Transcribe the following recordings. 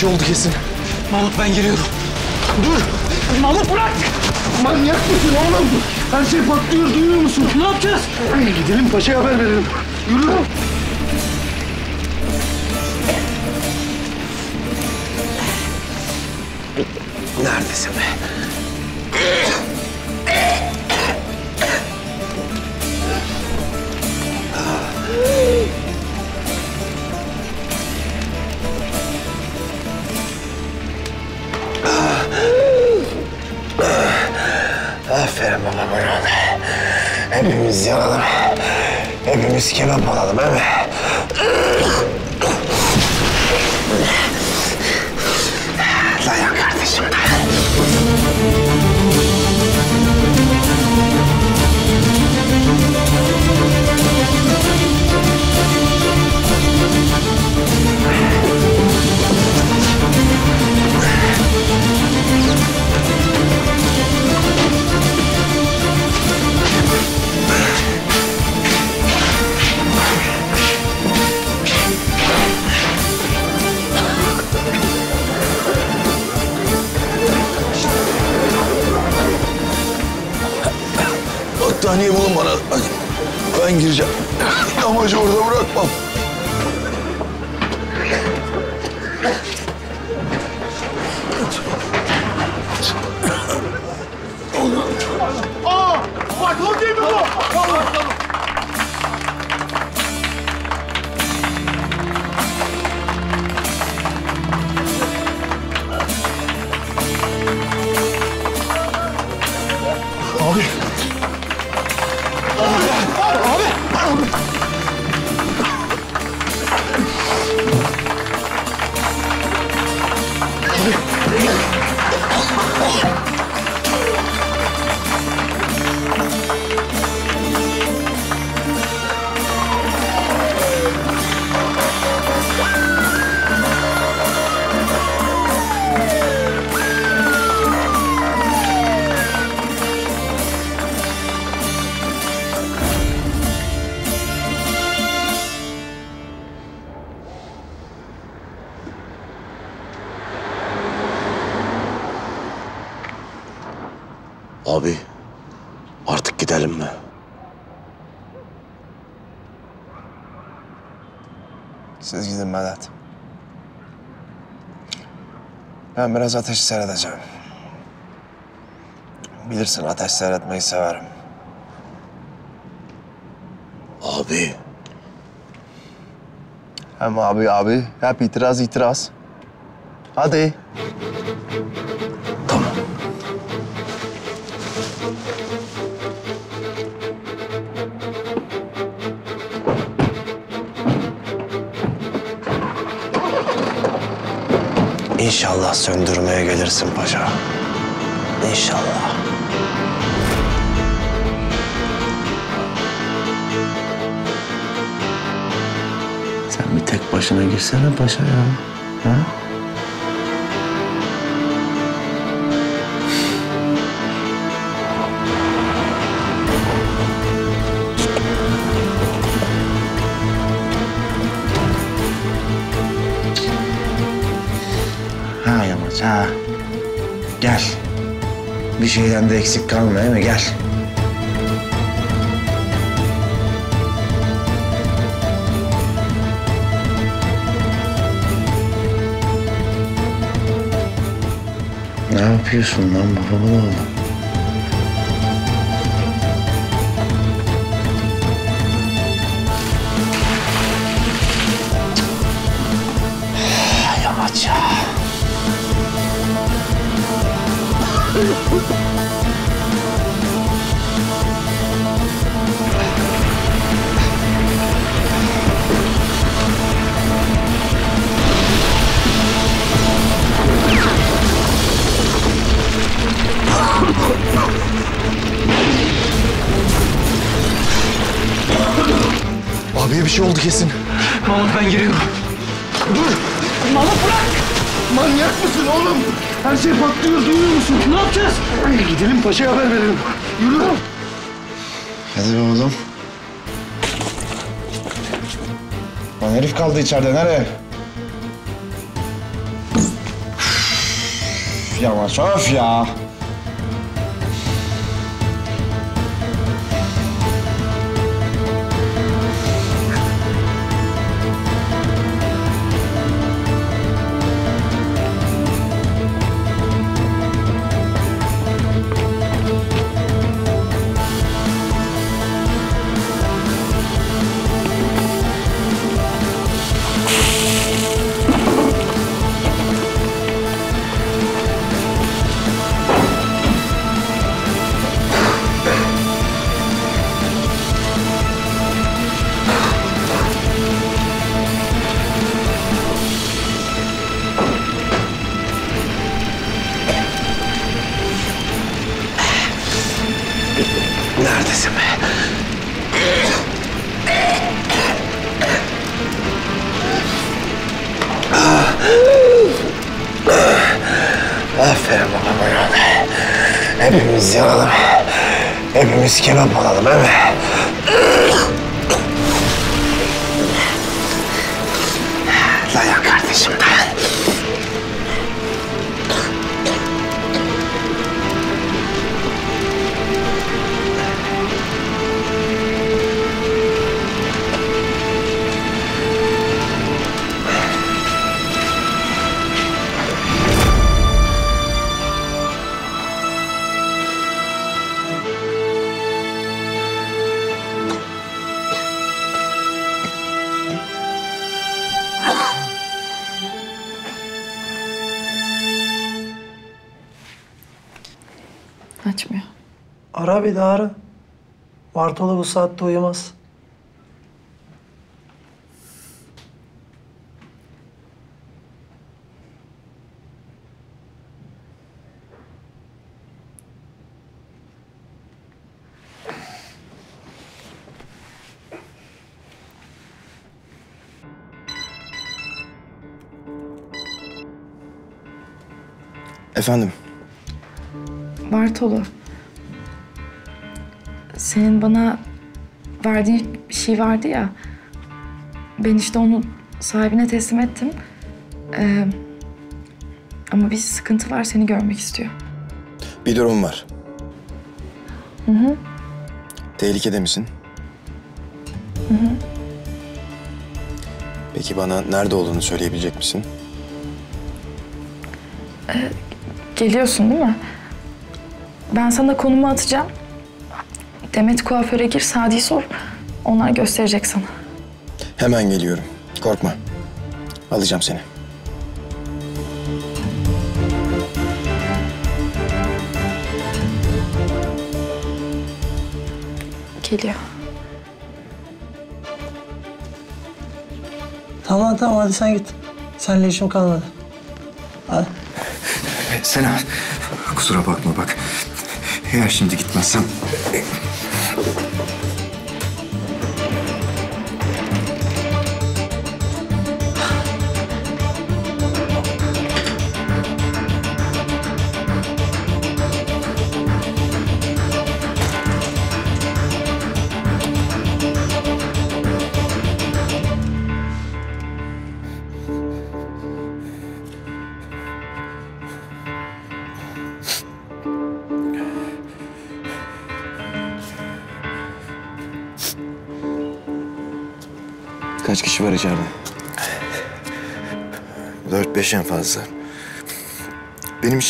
şey oldu kesin. Mahmut ben giriyorum. Dur! Mahmut bırak! Manyak mısın oğlum? Her şey patlıyor duyuyor musun? Ne yapacağız? Gidelim paşaya haber verelim. Yürü. Ben biraz ateşi seyredeceğim. Bilirsin ateş seyretmeyi severim. Abi Hem abi abi, hep itiraz itiraz. Hadi. İnşallah söndürmeye gelirsin paşa. İnşallah. Sen bir tek başına girsene paşa ya. Ha? Şeyden de eksik kalma değil mi? Gel. Ne yapıyorsun lan babamın oğlu? Şey oldu kesin. Mahmut ben giriyorum. Manyak mısın oğlum? Her şey patlıyor duyuyor musun? Ne yapacağız? Gidelim paşaya haber verelim. Yürü. Hadi be oğlum. Lan herif kaldı içeride. Nereye? Yavaş öf ya. Bu saatte uyumaz. Efendim? Bartolo. Senin bana verdiğin bir şey vardı ya. Ben işte onu sahibine teslim ettim. Ee, ama bir sıkıntı var seni görmek istiyor. Bir durum var. Hı hı. Tehlikede misin? Hı hı. Peki bana nerede olduğunu söyleyebilecek misin? Geliyorsun değil mi? Ben sana konumu atacağım. Demet kuaföre gir, Sadi'yi sor. Onlar gösterecek sana. Hemen geliyorum. Korkma. Alacağım seni. Geliyor. Tamam tamam hadi sen git. Seninle işim kalmadı. Hadi. Sena, kusura bakma bak. Eğer şimdi gitmezsem...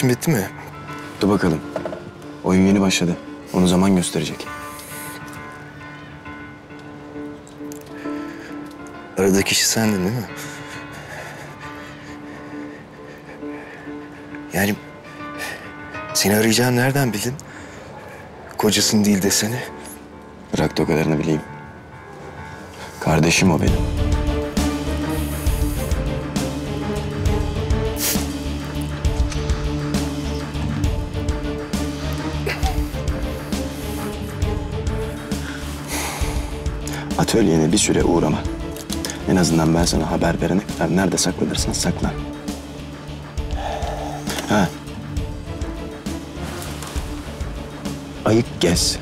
İşim bitti mi? Dur bakalım. Oyun yeni başladı. Onu zaman gösterecek. Aradaki kişi sendin değil mi? Yani seni arayacağım nereden bildin? Kocasın değil desene. Bırak da o kadarını bileyim. Kardeşim o benim. Atölyene bir süre uğrama. En azından ben sana haber verene kadar nerede saklanırsan saklan. Ha. Ayık gez.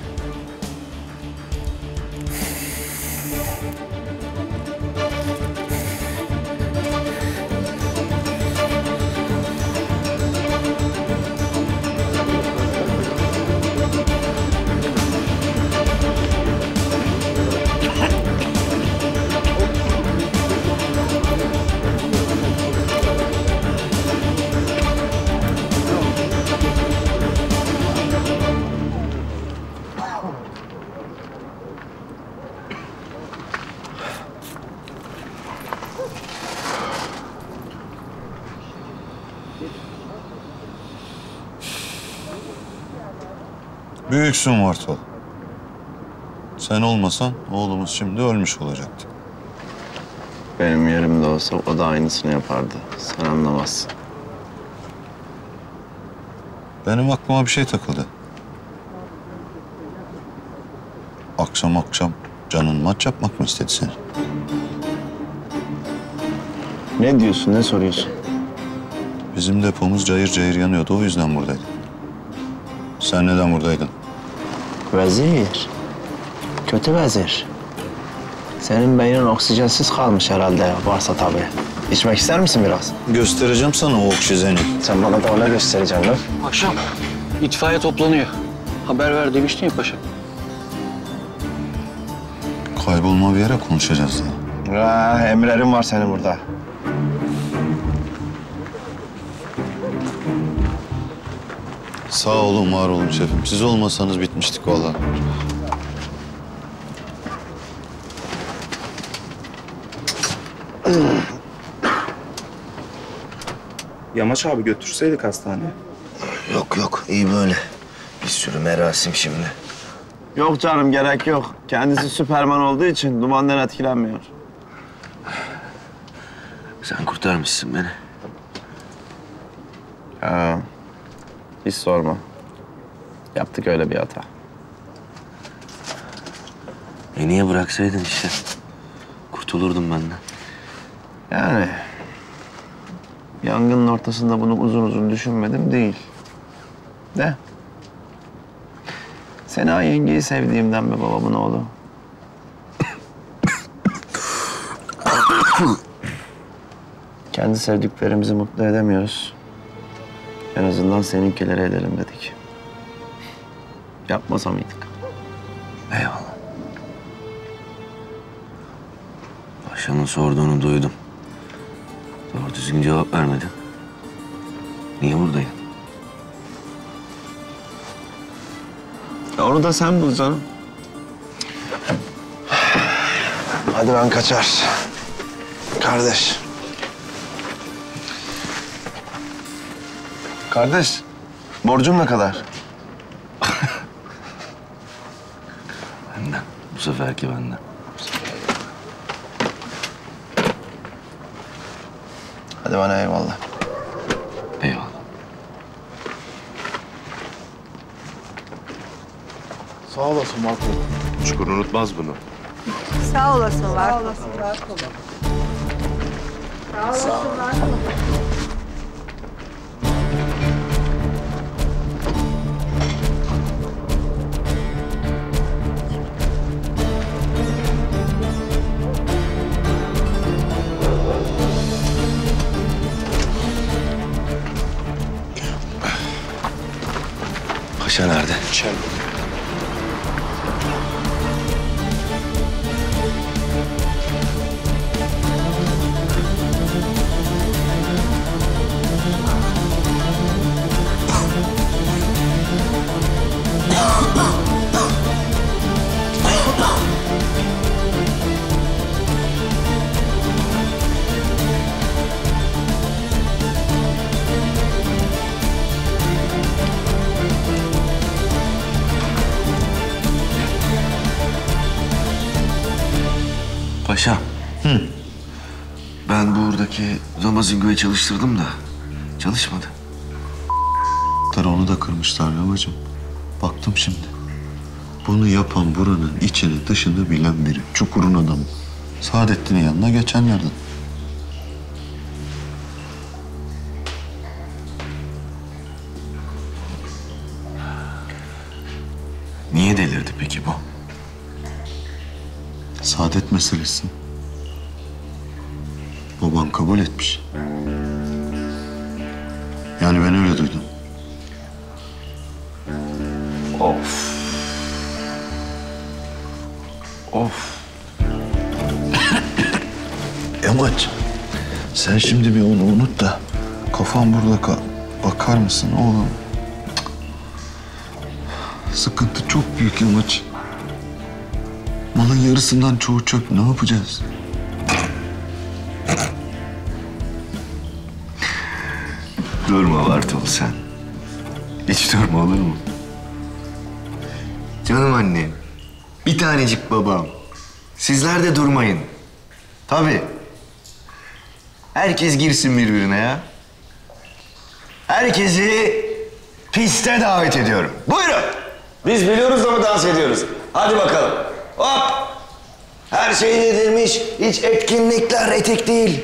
Büyüksün Vartol. Sen olmasan oğlumuz şimdi ölmüş olacaktı. Benim yerimde olsa o da aynısını yapardı. Sen anlamazsın. Benim aklıma bir şey takıldı. Akşam akşam canın maç yapmak mı istedi seni? Ne diyorsun, ne soruyorsun? Bizim depomuz cayır cayır yanıyordu o yüzden buradaydık. Sen neden buradaydın? Vezir. Kötü vezir. Senin beynin oksijensiz kalmış herhalde ya. Varsa tabii. İçmek ister misin biraz? Göstereceğim sana o oksijeni. Sen bana da öyle göstereceksin lan. Akşam itfaiye toplanıyor. Haber ver demiştin ya paşa. Kaybolma bir yere konuşacağız diye. Ha, emrerim var senin burada. Sağ olun, var olun şefim. Siz olmasanız bitmiştik vallahi. Yamaç abi götürseydik hastaneye. Yok yok iyi böyle. Bir sürü merasim şimdi. Yok canım gerek yok. Kendisi Süperman olduğu için dumandan etkilenmiyor. Sen kurtarmışsın beni. Ha, hiç sorma. Yaptık öyle bir hata. E niye bıraksaydın işte? Kurtulurdum benden. Yani yangının ortasında bunu uzun uzun düşünmedim değil. De. Sena yengeyi sevdiğimden be babamın oğlu. Kendi sevdiklerimizi mutlu edemiyoruz. En azından seninkileri edelim dedik. Yapmasa mıydık? Eyvallah. Paşanın sorduğunu duydum. Doğru düzgün cevap vermedin. Niye buradayım? Ya onu da sen bul canım. Hadi ben kaçar. Kardeş. Kardeş, borcum ne kadar? Benden. Bu seferki benden. Hadi bana eyvallah. Eyvallah. Çukur unutmaz bunu. Sağ olasın var. Paşa nerede? Paşam. Ben buradaki Zamazingo'yu çalıştırdım da çalışmadı. Onu da kırmışlar Ramazan. Baktım şimdi. Bunu yapan buranın içini dışını bilen biri. Çukurun adamı. Saadettin'in yanına geçenlerden. Niye delirdi peki bu? Saadet meselesi. Baban kabul etmiş. Yani ben öyle duydum. Of. Of. Yamaç, sen şimdi bir onu unut da kafan burada kal. Bakar mısın oğlum? Sıkıntı çok büyük Yamaç. Malın yarısından çoğu çöp. Ne yapacağız? Durma Bartol sen. Hiç durma olur mu? Canım annem. Bir tanecik babam. Sizler de durmayın. Tabii. Herkes girsin birbirine ya. Herkesi piste davet ediyorum. Buyurun. Biz biliyoruz da mı dans ediyoruz? Hadi bakalım. Hop. Her şey yedirmiş. Hiç etkinlikler etik değil.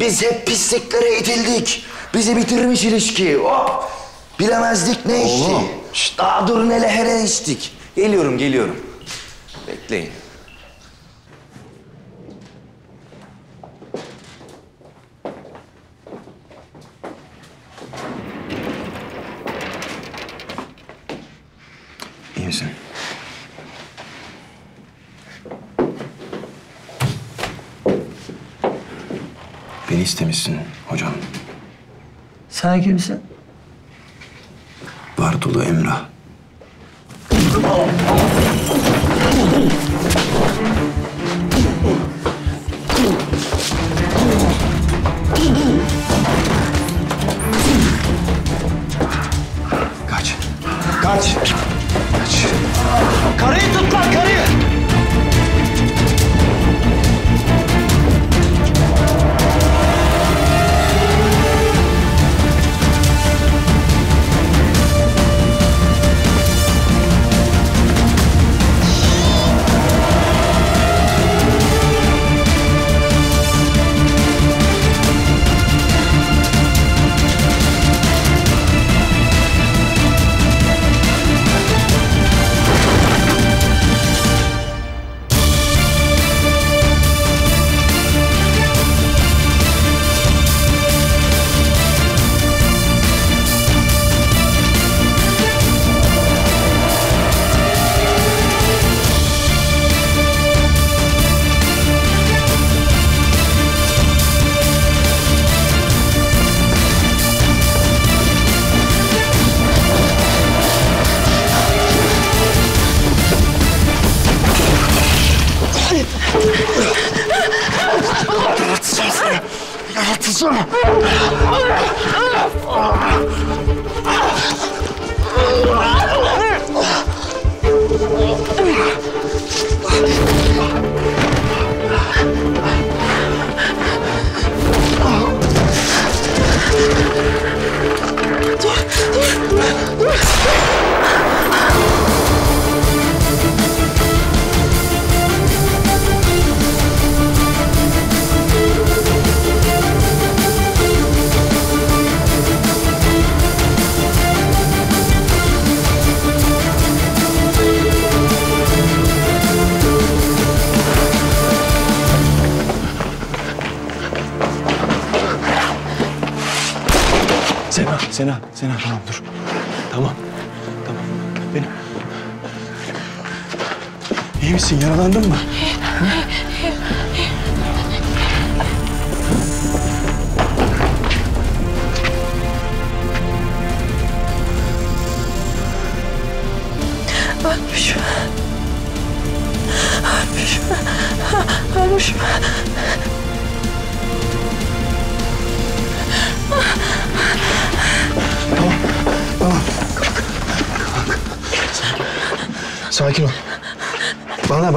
Biz hep pisliklere itildik. Bizi bitirmiş ilişki. Hop. Bilemezdik ne içti. Oğlum. Şşt, daha dur ne lehere içtik. Geliyorum, geliyorum. Bekleyin. İyi misin? Beni istemişsin hocam. Sen kimsin? Bartolu Emrah. Kaç. Kaç. Kaç. Karıyı tut lan karıyı!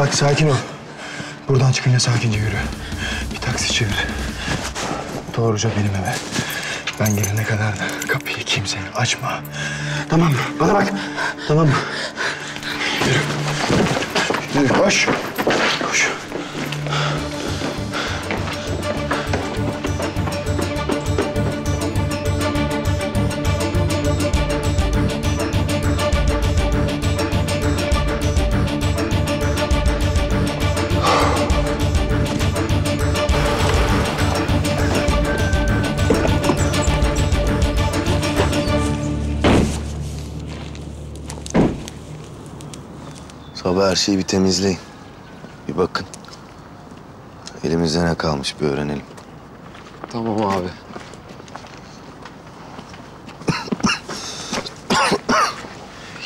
Bak sakin ol. Buradan çıkınca sakince yürü. Bir taksi çevir. Doğruca benim eve. Ben gelene kadar da kapıyı kimseye açma. Tamam mı? Bana bak. Tamam mı? Yürü. Yürü koş. Her şeyi bir temizleyin. Bir bakın. Elimizde ne kalmış bir öğrenelim. Tamam abi.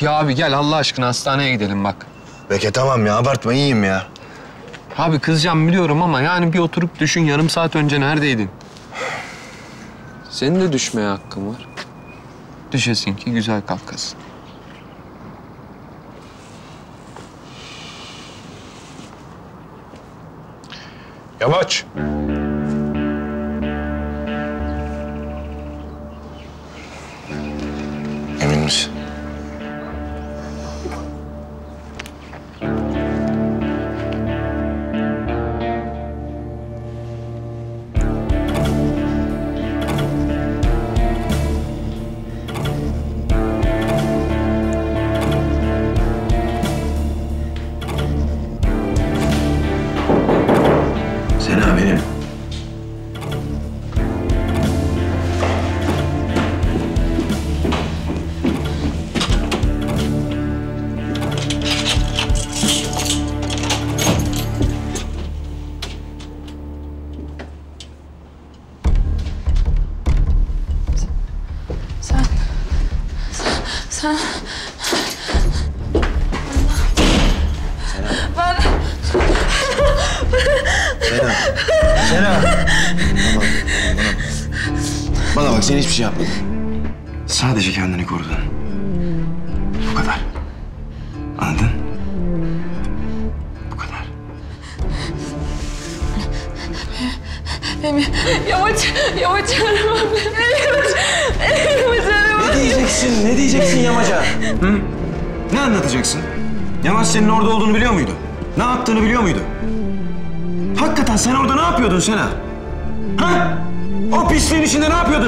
ya abi gel Allah aşkına hastaneye gidelim bak. Peki tamam ya abartma iyiyim ya. Abi kızacağım biliyorum ama yani bir oturup düşün yarım saat önce neredeydin? Senin de düşmeye hakkın var. Düşesin ki güzel kalkasın. Yamaç.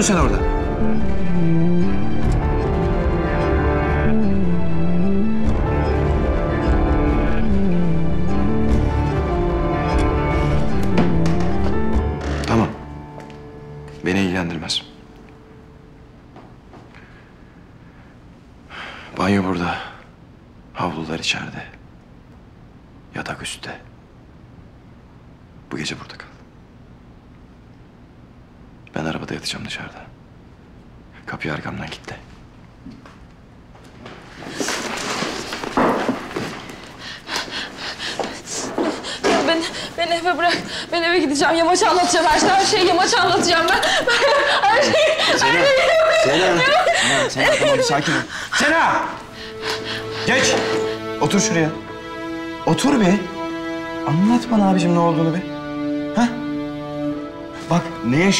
Sen orada?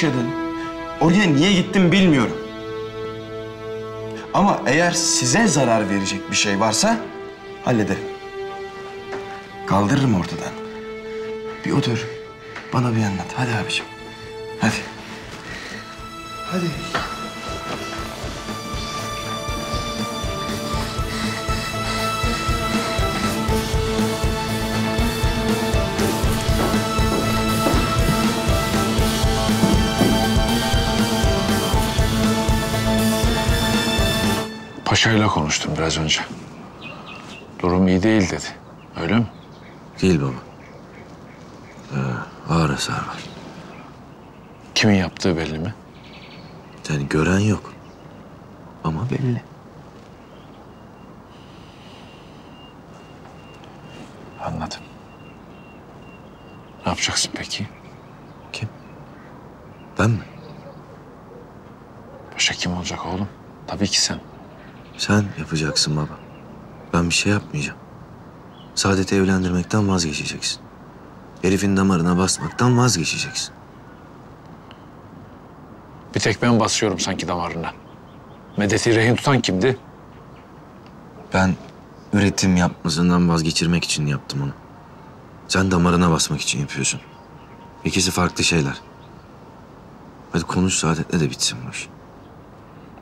Yaşadın? Oraya niye gittin bilmiyorum. Ama eğer size zarar verecek bir şey varsa hallederim. Kaldırırım ortadan. Bir otur. Bana bir anlat. Hadi abicim. Hadi. Hadi. Paşa'yla konuştum biraz önce. Durum iyi değil dedi. Öyle mi? Değil baba. Ee, ağır hasar var. Kimin yaptığı belli mi? Yani gören yok. Ama belli. Anladım. Ne yapacaksın peki? Kim? Ben mi? Paşa kim olacak oğlum? Tabii ki sen. Sen yapacaksın baba. Ben bir şey yapmayacağım. Saadet'i evlendirmekten vazgeçeceksin. Herifin damarına basmaktan vazgeçeceksin. Bir tek ben basıyorum sanki damarına. Medet'i rehin tutan kimdi? Ben üretim yapmasından vazgeçirmek için yaptım onu. Sen damarına basmak için yapıyorsun. İkisi farklı şeyler. Hadi konuş Saadet'le de bitsin bu iş.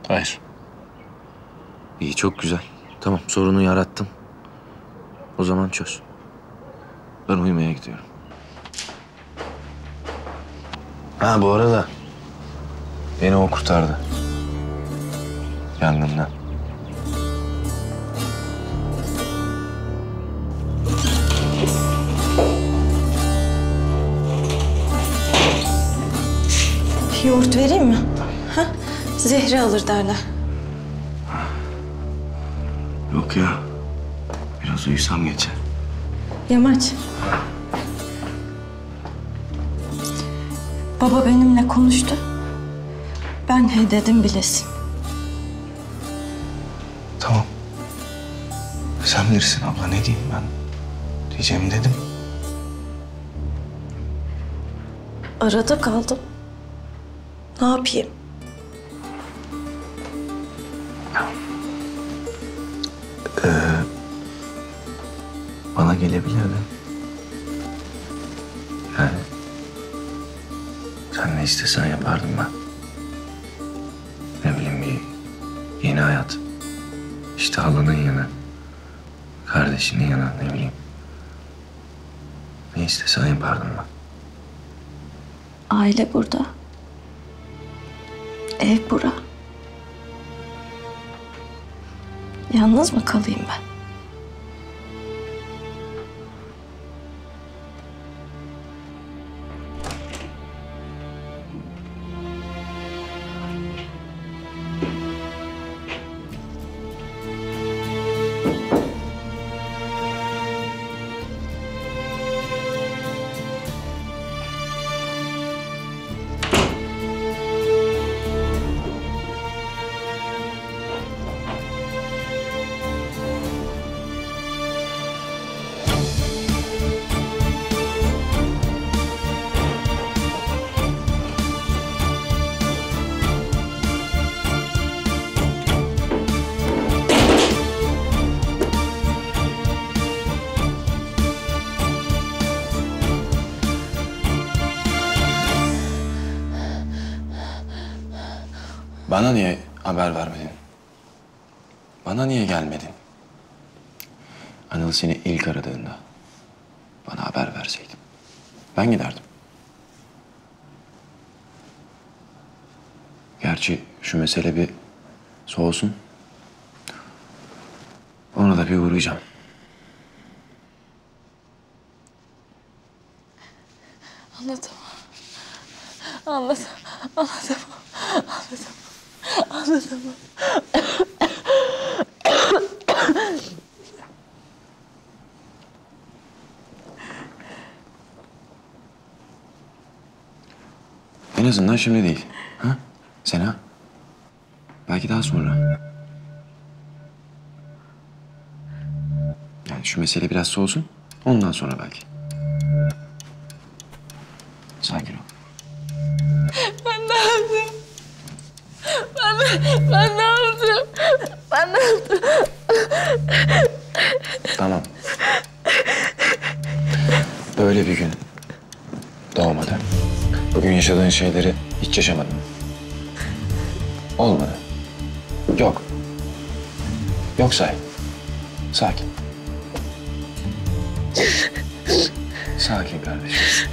Hayır. İyi çok güzel. Tamam sorunu yarattın. O zaman çöz. Ben uyumaya gidiyorum. Ha bu arada beni o kurtardı. Yangından. Yoğurt vereyim mi? Ha? Zehri alır derler. Yok ya. Biraz uyusam geçer. Yamaç. Baba benimle konuştu. Ben he dedim bilesin. Tamam. Sen bilirsin abla ne diyeyim ben. Diyeceğim dedim. Arada kaldım. Ne yapayım? Bana gelebilirdin. Yani sen ne istesen yapardım ben. Ne bileyim bir yeni hayat. İşte halının yanı. Kardeşinin yanı ne bileyim. Ne istesen yapardım ben. Aile burada. Ev bura. Yalnız mı kalayım ben? Bana niye haber vermedin? Bana niye gelmedin? Anıl seni ilk aradığında bana haber verseydin. Ben giderdim. Gerçi şu mesele bir soğusun. Ona da bir uğrayacağım. Anlatamam. Anlatamam. Anlatamam. Anlatamam. Anlatamam. En azından şimdi değil. Ha? Sena? Belki daha sonra. Yani şu mesele biraz soğusun. Ondan sonra belki. Sakin ol. Ben, ne yaptım? Ben ne yaptım? Tamam. Böyle bir gün doğmadı. Bugün yaşadığın şeyleri hiç yaşamadın. Olmadı. Yok. Yok say. Sakin. Sakin kardeşim.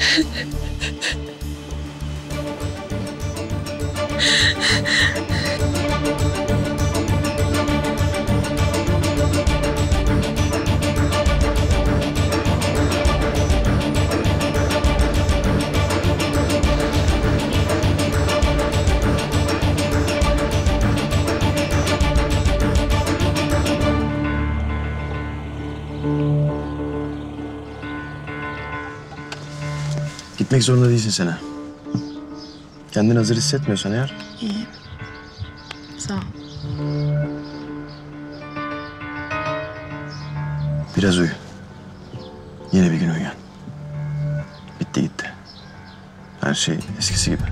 Gitmek zorunda değilsin Sena. Kendini hazır hissetmiyorsan eğer İyiyim. Sağ ol. biraz uyu. Yine bir gün uyan. Bitti gitti. Her şey eskisi gibi.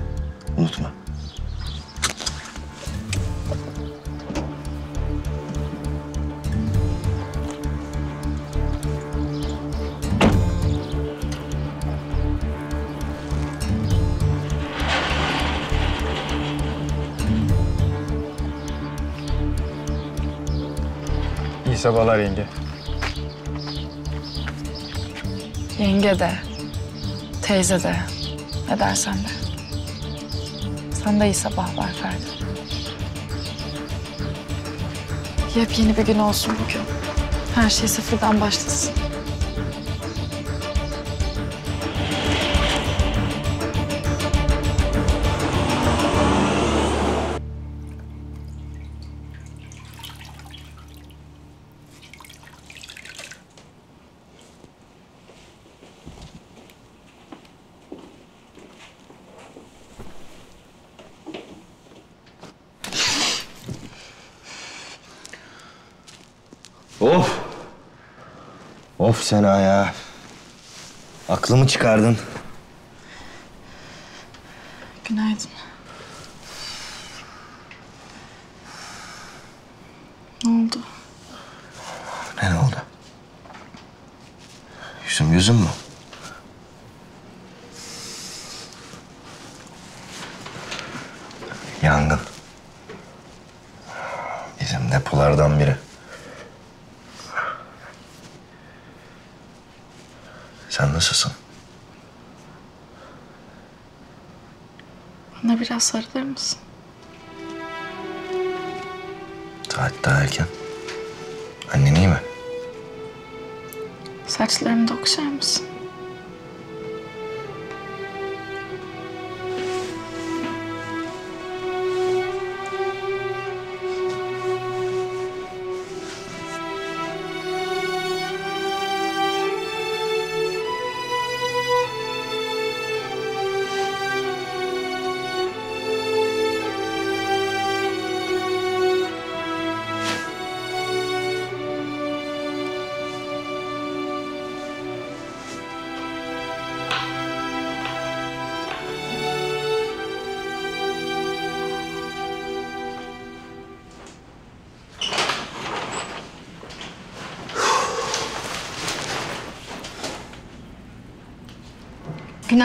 Sabahlar yenge. Yenge de, teyze de, ne dersen de. Sen de iyi sabahlar Ferdi. Yepyeni bir gün olsun bugün. Her şey sıfırdan başlasın. Of Sena ya. Aklımı çıkardın.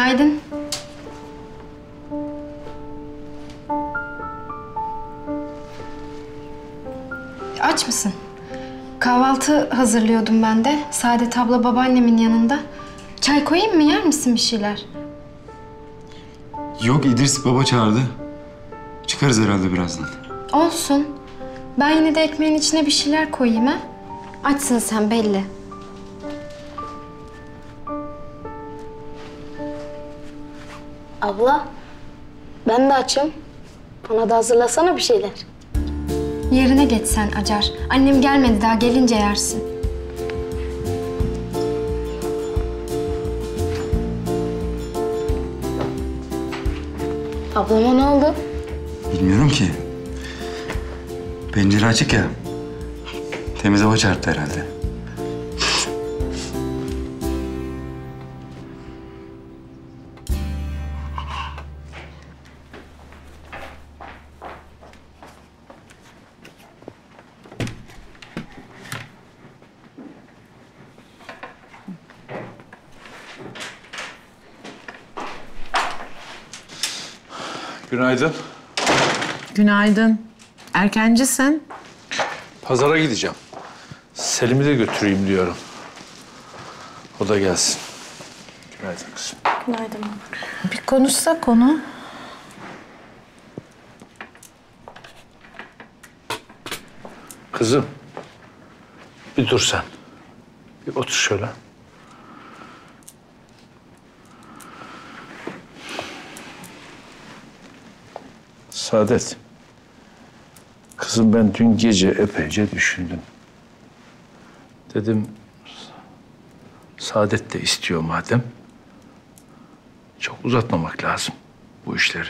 Günaydın. Aç mısın? Kahvaltı hazırlıyordum ben de. Saadet abla babaannemin yanında. Çay koyayım mı? Yer misin bir şeyler? Yok İdris baba çağırdı. Çıkarız herhalde birazdan. Olsun. Ben yine de ekmeğin içine bir şeyler koyayım ha. Açsın sen belli. Abla, ben de açım. Bana da hazırlasana bir şeyler. Yerine geç sen Acar. Annem gelmedi daha gelince yersin. Ablama ne oldu? Bilmiyorum ki. Pencere açık ya. Temiz hava çarptı herhalde. Günaydın. Günaydın. Erkencisin. Pazara gideceğim. Selim'i de götüreyim diyorum. O da gelsin. Günaydın kızım. Günaydın. Bir konuşsak konu. Kızım. Bir dur sen. Bir otur şöyle. Saadet. Kızım ben dün gece epeyce düşündüm. Dedim Saadet de istiyor madem. Çok uzatmamak lazım bu işleri.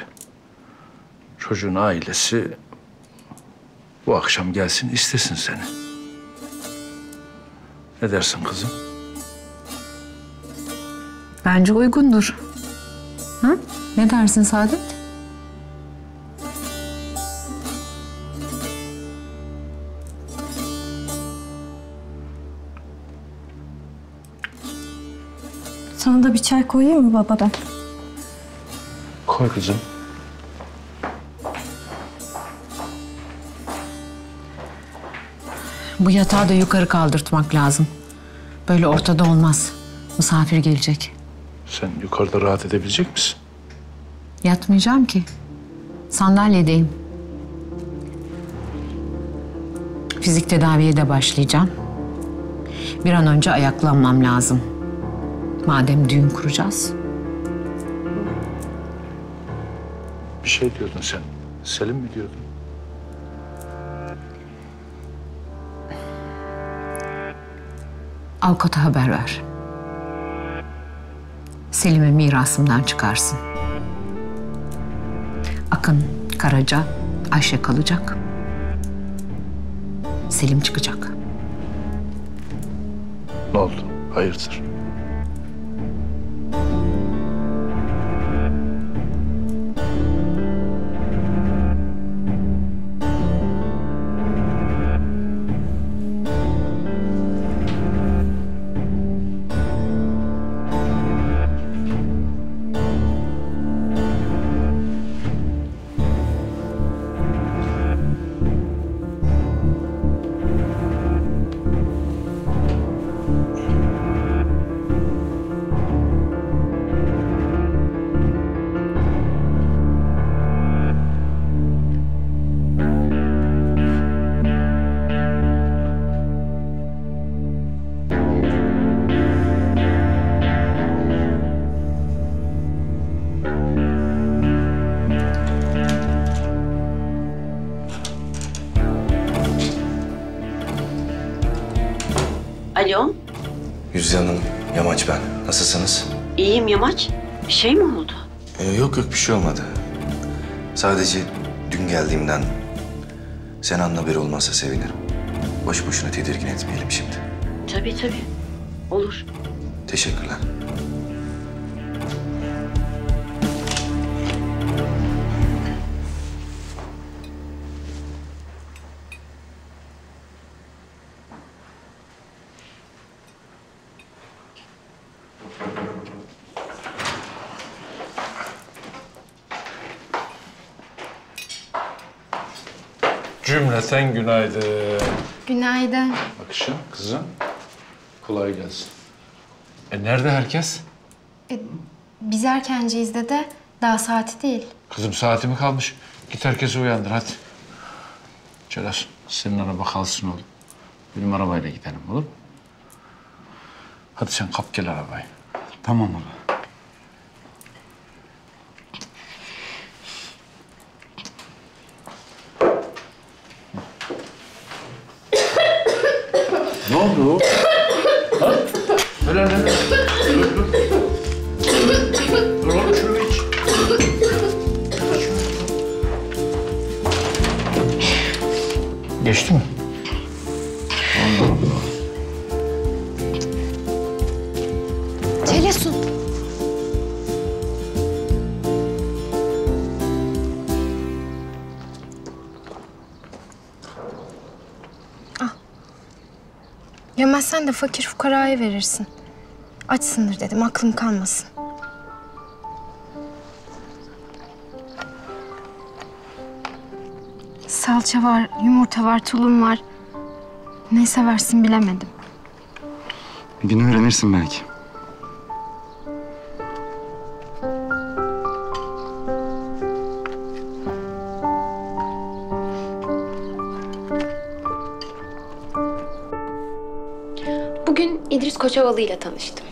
Çocuğun ailesi bu akşam gelsin istesin seni. Ne dersin kızım? Bence uygundur. Hı? Ne dersin Saadet? Sana da bir çay koyayım mı baba ben? Koy kızım. Bu yatağı da yukarı kaldırtmak lazım. Böyle ortada olmaz. Misafir gelecek. Sen yukarıda rahat edebilecek misin? Yatmayacağım ki. Sandalyedeyim. Fizik tedaviye de başlayacağım. Bir an önce ayaklanmam lazım. Madem düğün kuracağız. Bir şey diyordun sen. Selim mi diyordun? Avukata haber ver. Selim'i mirasımdan çıkarsın. Akın, Karaca, Ayşe kalacak. Selim çıkacak. Ne oldu? Hayırdır? Yamaç. Bir şey mi oldu? Ee, yok yok bir şey olmadı. Sadece dün geldiğimden Sena'nın haberi olmazsa sevinirim. Boş boşuna tedirgin etmeyelim şimdi. Tabii tabii. Olur. Teşekkürler. Cümleten günaydın. Günaydın. Akışın kızım. Kolay gelsin. E nerede herkes? E, biz erkenciyiz de daha saati değil. Kızım saati mi kalmış? Git herkesi uyandır hadi. Celal senin araba kalsın oğlum. Benim arabayla gidelim olur mu? Hadi sen kap gel arabayı. Tamam baba. Verirsin. Açsındır dedim, aklım kalmasın. Salça var, yumurta var, tulum var. Ne seversin bilemedim. Bir gün öğrenirsin belki. Koçovalı ile tanıştım.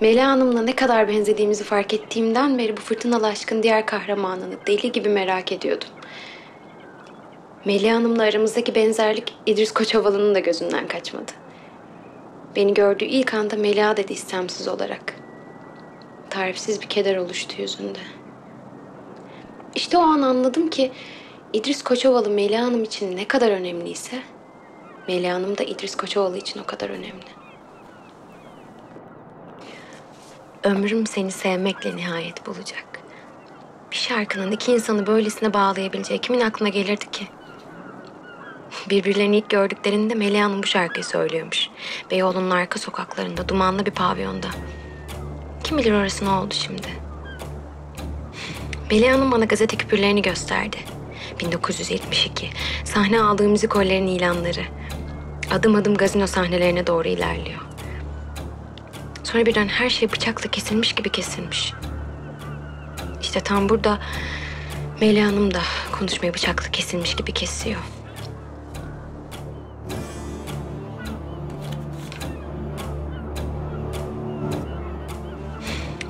Melih Hanım'la ne kadar benzediğimizi fark ettiğimden beri bu fırtınalı aşkın diğer kahramanını deli gibi merak ediyordum. Melih Hanım'la aramızdaki benzerlik İdris Koçovalı'nın da gözünden kaçmadı. Beni gördüğü ilk anda Melia dedi istemsiz olarak. Tarifsiz bir keder oluştu yüzünde. İşte o an anladım ki İdris Koçovalı Melia Hanım için ne kadar önemliyse Melia Hanım da İdris Koçovalı için o kadar önemli. Ömrüm seni sevmekle nihayet bulacak. Bir şarkının iki insanı böylesine bağlayabileceği kimin aklına gelirdi ki? Birbirlerini ilk gördüklerinde Melih Hanım bu şarkıyı söylüyormuş. Beyoğlu'nun arka sokaklarında, dumanlı bir pavyonda. Kim bilir orası ne oldu şimdi? Melih Hanım bana gazete küpürlerini gösterdi. 1972. Sahne aldığı müzikollerin ilanları. Adım adım gazino sahnelerine doğru ilerliyor. Sonra birden her şey bıçakla kesilmiş gibi kesilmiş. İşte tam burada Melih Hanım da konuşmayı bıçakla kesilmiş gibi kesiyor.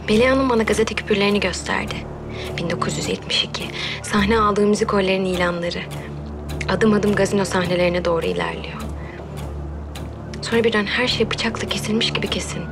Melih Hanım bana gazete küpürlerini gösterdi. 1972. Sahne aldığı müzikollerin ilanları. Adım adım gazino sahnelerine doğru ilerliyor. Sonra birden her şey bıçakla kesilmiş gibi kesin.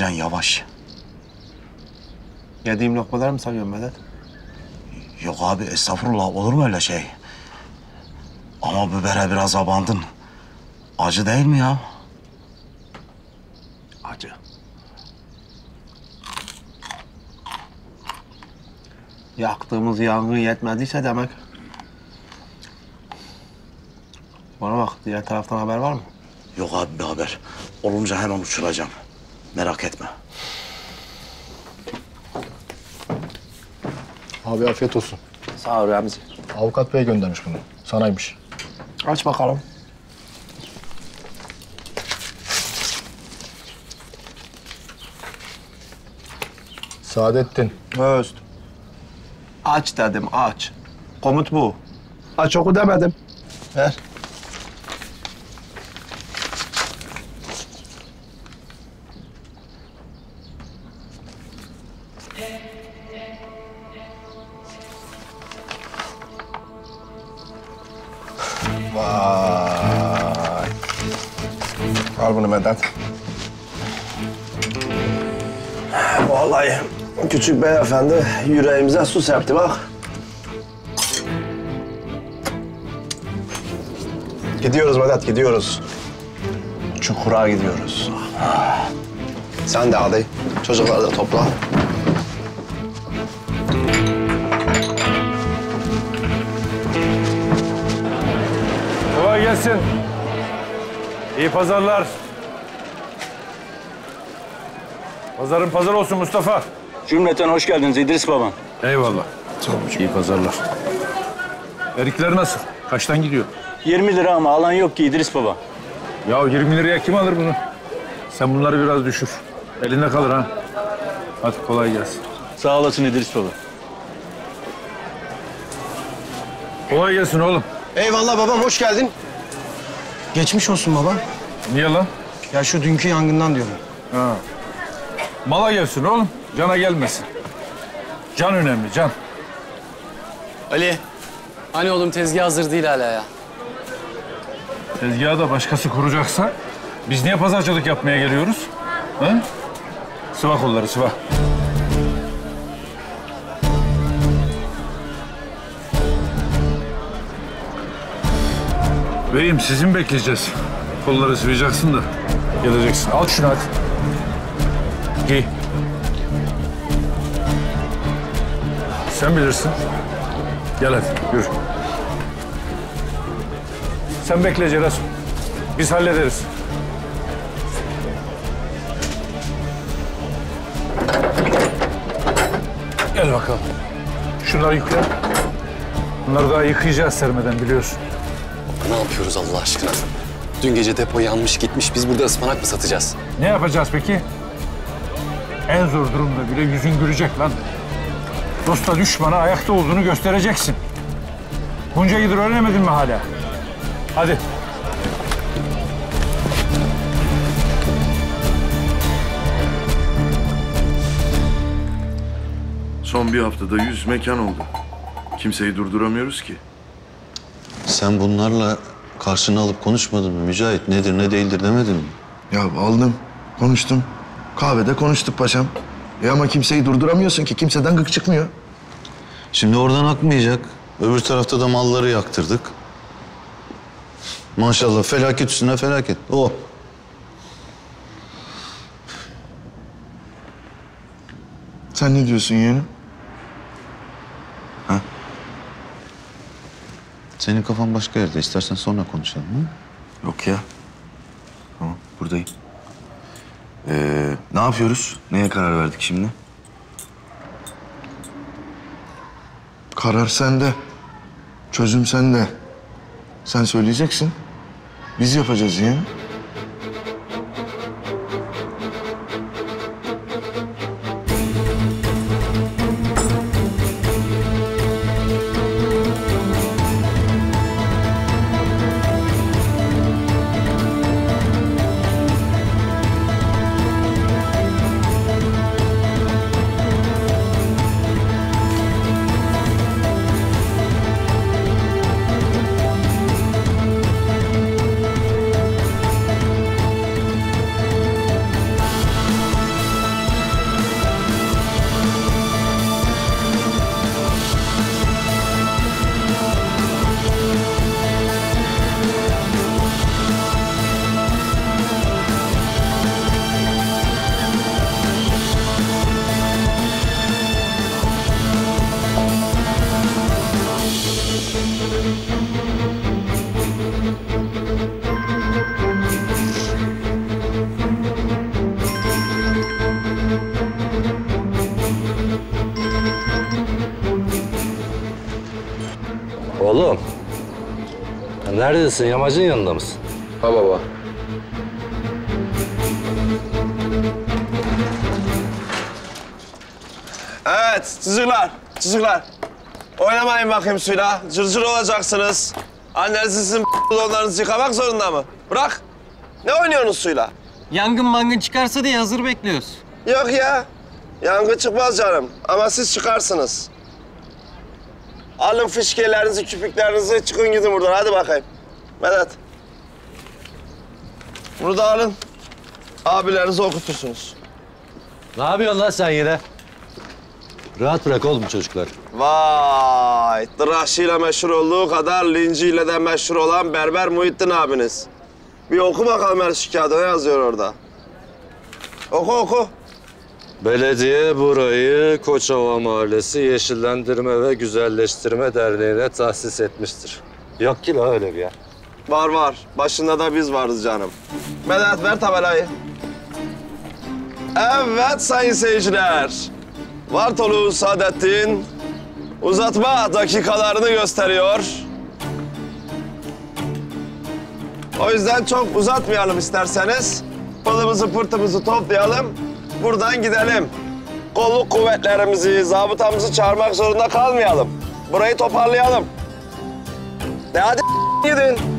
Öleceksin yavaş. Yediğim lokmalar mı sayıyorsun Vedat? Yok abi estağfurullah olur mu öyle şey? Ama bibere biraz abandın. Acı değil mi ya? Acı. Yaktığımız yangın yetmediyse demek. Bana bak, diğer taraftan haber var mı? Yok abi bir haber. Olunca hemen uçuracağım. Merak etme. Abi afiyet olsun. Sağ ol Remzi. Avukat bey göndermiş bunu. Sanaymış. Aç bakalım. Saadettin. Öst. Aç dedim, aç. Komut bu. Aç oku demedim. Ver. Küçük beyefendi yüreğimize su serpti bak. Gidiyoruz Vedat, gidiyoruz. Çukura gidiyoruz. Sen de hadi. Çocukları da topla. Kolay gelsin. İyi pazarlar. Pazarın pazar olsun Mustafa. Cümleten hoş geldiniz İdris babam. Eyvallah. İyi pazarlar. Erikler nasıl? Kaçtan gidiyor? 20 lira ama alan yok ki İdris baba. Ya 20 liraya kim alır bunu? Sen bunları biraz düşür. Elinde kalır ha. Hadi kolay gelsin. Sağ olasın İdris baba. Kolay gelsin oğlum. Eyvallah babam hoş geldin. Geçmiş olsun baba. Niye lan? Ya şu dünkü yangından diyorum. Ha. Mala gelsin oğlum. Cana gelmesin. Can önemli, can. Ali. Hani oğlum tezgah hazır değil hala ya. Tezgahı da başkası kuracaksa biz niye pazarcılık yapmaya geliyoruz? Ha? Sıva kolları, sıva. Beyim sizin bekleyeceğiz. Kolları sıvayacaksın da geleceksin. Al şunu hadi. Giy. Sen bilirsin. Gel hadi yürü. Sen bekle Cerasun. Biz hallederiz. Gel bakalım. Şunları yükle. Bunları daha yıkayacağız sermeden biliyorsun. Ne yapıyoruz Allah aşkına? Dün gece depo yanmış gitmiş. Biz burada ıspanak mı satacağız? Ne yapacağız peki? En zor durumda bile yüzün gülecek lan. Dosta düşmana ayakta olduğunu göstereceksin. Bunca yıldır öğrenemedin mi hala? Hadi. Son bir haftada yüz mekan oldu. Kimseyi durduramıyoruz ki. Sen bunlarla karşına alıp konuşmadın mı Mücahit? Nedir ne değildir demedin mi? Ya aldım, konuştum. Kahvede konuştuk paşam. E ama kimseyi durduramıyorsun ki. Kimseden gık çıkmıyor. Şimdi oradan akmayacak. Öbür tarafta da malları yaktırdık. Maşallah felaket üstüne felaket. O. Sen ne diyorsun yeğenim? Senin kafan başka yerde. İstersen sonra konuşalım. Hı? Yok ya. Tamam, buradayım. Ee, ne yapıyoruz? Neye karar verdik şimdi? Karar sende. Çözüm sende. Sen söyleyeceksin. Biz yapacağız yeğenim. Neredesin? Yamacın yanında mısın? Ha baba. Evet çocuklar, çocuklar. Oynamayın bakayım suyla. Cırcır olacaksınız. Anneniz sizin donlarınızı yıkamak zorunda mı? Bırak. Ne oynuyorsunuz suyla? Yangın mangın çıkarsa diye hazır bekliyoruz. Yok ya. Yangın çıkmaz canım. Ama siz çıkarsınız. Alın fişkelerinizi, küpüklerinizi, çıkın gidin buradan. Hadi bakayım. Medet. Bunu da alın. Abilerinizi okutursunuz. Ne yapıyorsun lan sen yine? Rahat bırak oğlum çocuklar. Vay, tıraşıyla meşhur olduğu kadar linciyle de meşhur olan Berber Muhittin abiniz. Bir oku bakalım her kağıda ne yazıyor orada. Oku oku. Belediye burayı Koçova Mahallesi Yeşillendirme ve Güzelleştirme Derneği'ne tahsis etmiştir. Yok ki la öyle bir yer. Var var. Başında da biz varız canım. Medet ver tabelayı. Evet sayın seyirciler. Vartolu Saadettin uzatma dakikalarını gösteriyor. O yüzden çok uzatmayalım isterseniz. Pılımızı pırtımızı toplayalım. Buradan gidelim. Kolluk kuvvetlerimizi, zabıtamızı çağırmak zorunda kalmayalım. Burayı toparlayalım. De hadi gidin.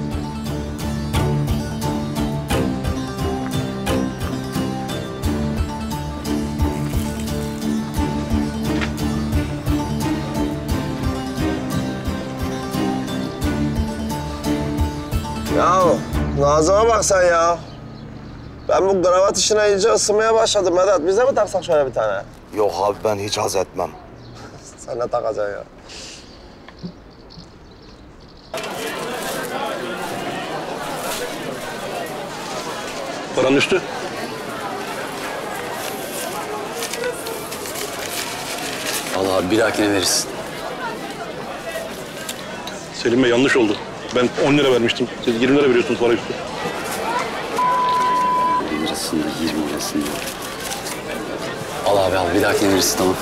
Nazım'a bak sen ya. Ben bu kravat işine iyice ısınmaya başladım Vedat. Bize mi taksak şöyle bir tane? Yok abi ben hiç haz etmem. Sen ne takacaksın ya? Paranın üstü. Allah bir dahakine verirsin. Selim Bey yanlış oldu. Ben 10 lira vermiştim. Siz 20 lira veriyorsunuz para üstü. 10 lirasını, 20 lirasını. Al abi al. Bir dahaki verirsin tamam.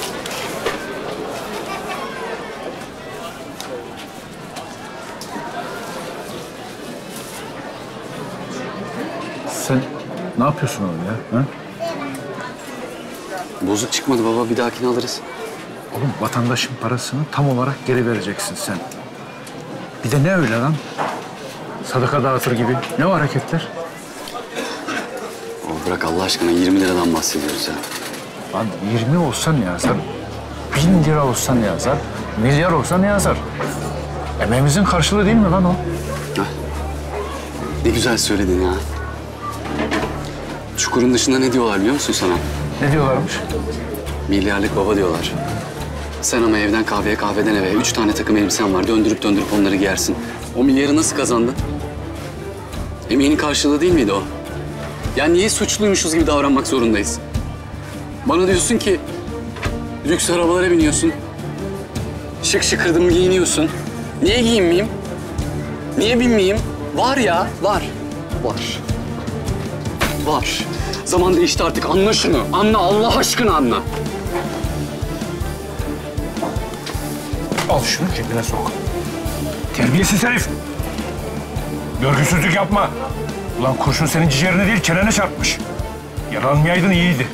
Sen ne yapıyorsun oğlum ya? Ha? Bozuk çıkmadı baba. Bir dahakini alırız. Oğlum vatandaşın parasını tam olarak geri vereceksin sen. Bir de ne öyle lan? Sadaka dağıtır gibi. Ne o hareketler? Baba bırak Allah aşkına 20 liradan bahsediyoruz ya. Lan 20 olsa ne yazar? Bin lira olsa ne yazar? Milyar olsa ne yazar? Emeğimizin karşılığı değil mi lan o? Ne güzel söyledin ya. Çukurun dışında ne diyorlar biliyor musun sana? Ne diyorlarmış? Milyarlık baba diyorlar. Sen ama evden kahveye kahveden eve üç tane takım elbisen var. Döndürüp döndürüp onları giyersin. O milyarı nasıl kazandın? Emeğinin karşılığı değil miydi o? Ya niye suçluymuşuz gibi davranmak zorundayız? Bana diyorsun ki lüks arabalara biniyorsun. Şık şıkırdım giyiniyorsun. Niye giyinmeyeyim? Niye binmeyeyim? Var ya, var. Var. Var. Zaman değişti artık. Anla şunu. Anla, Allah aşkına anla. Al şunu cebine sok. Terbiyesiz herif. Görgüsüzlük yapma. Ulan kurşun senin ciğerine değil çenene çarpmış. Yaralanmayaydın iyiydi.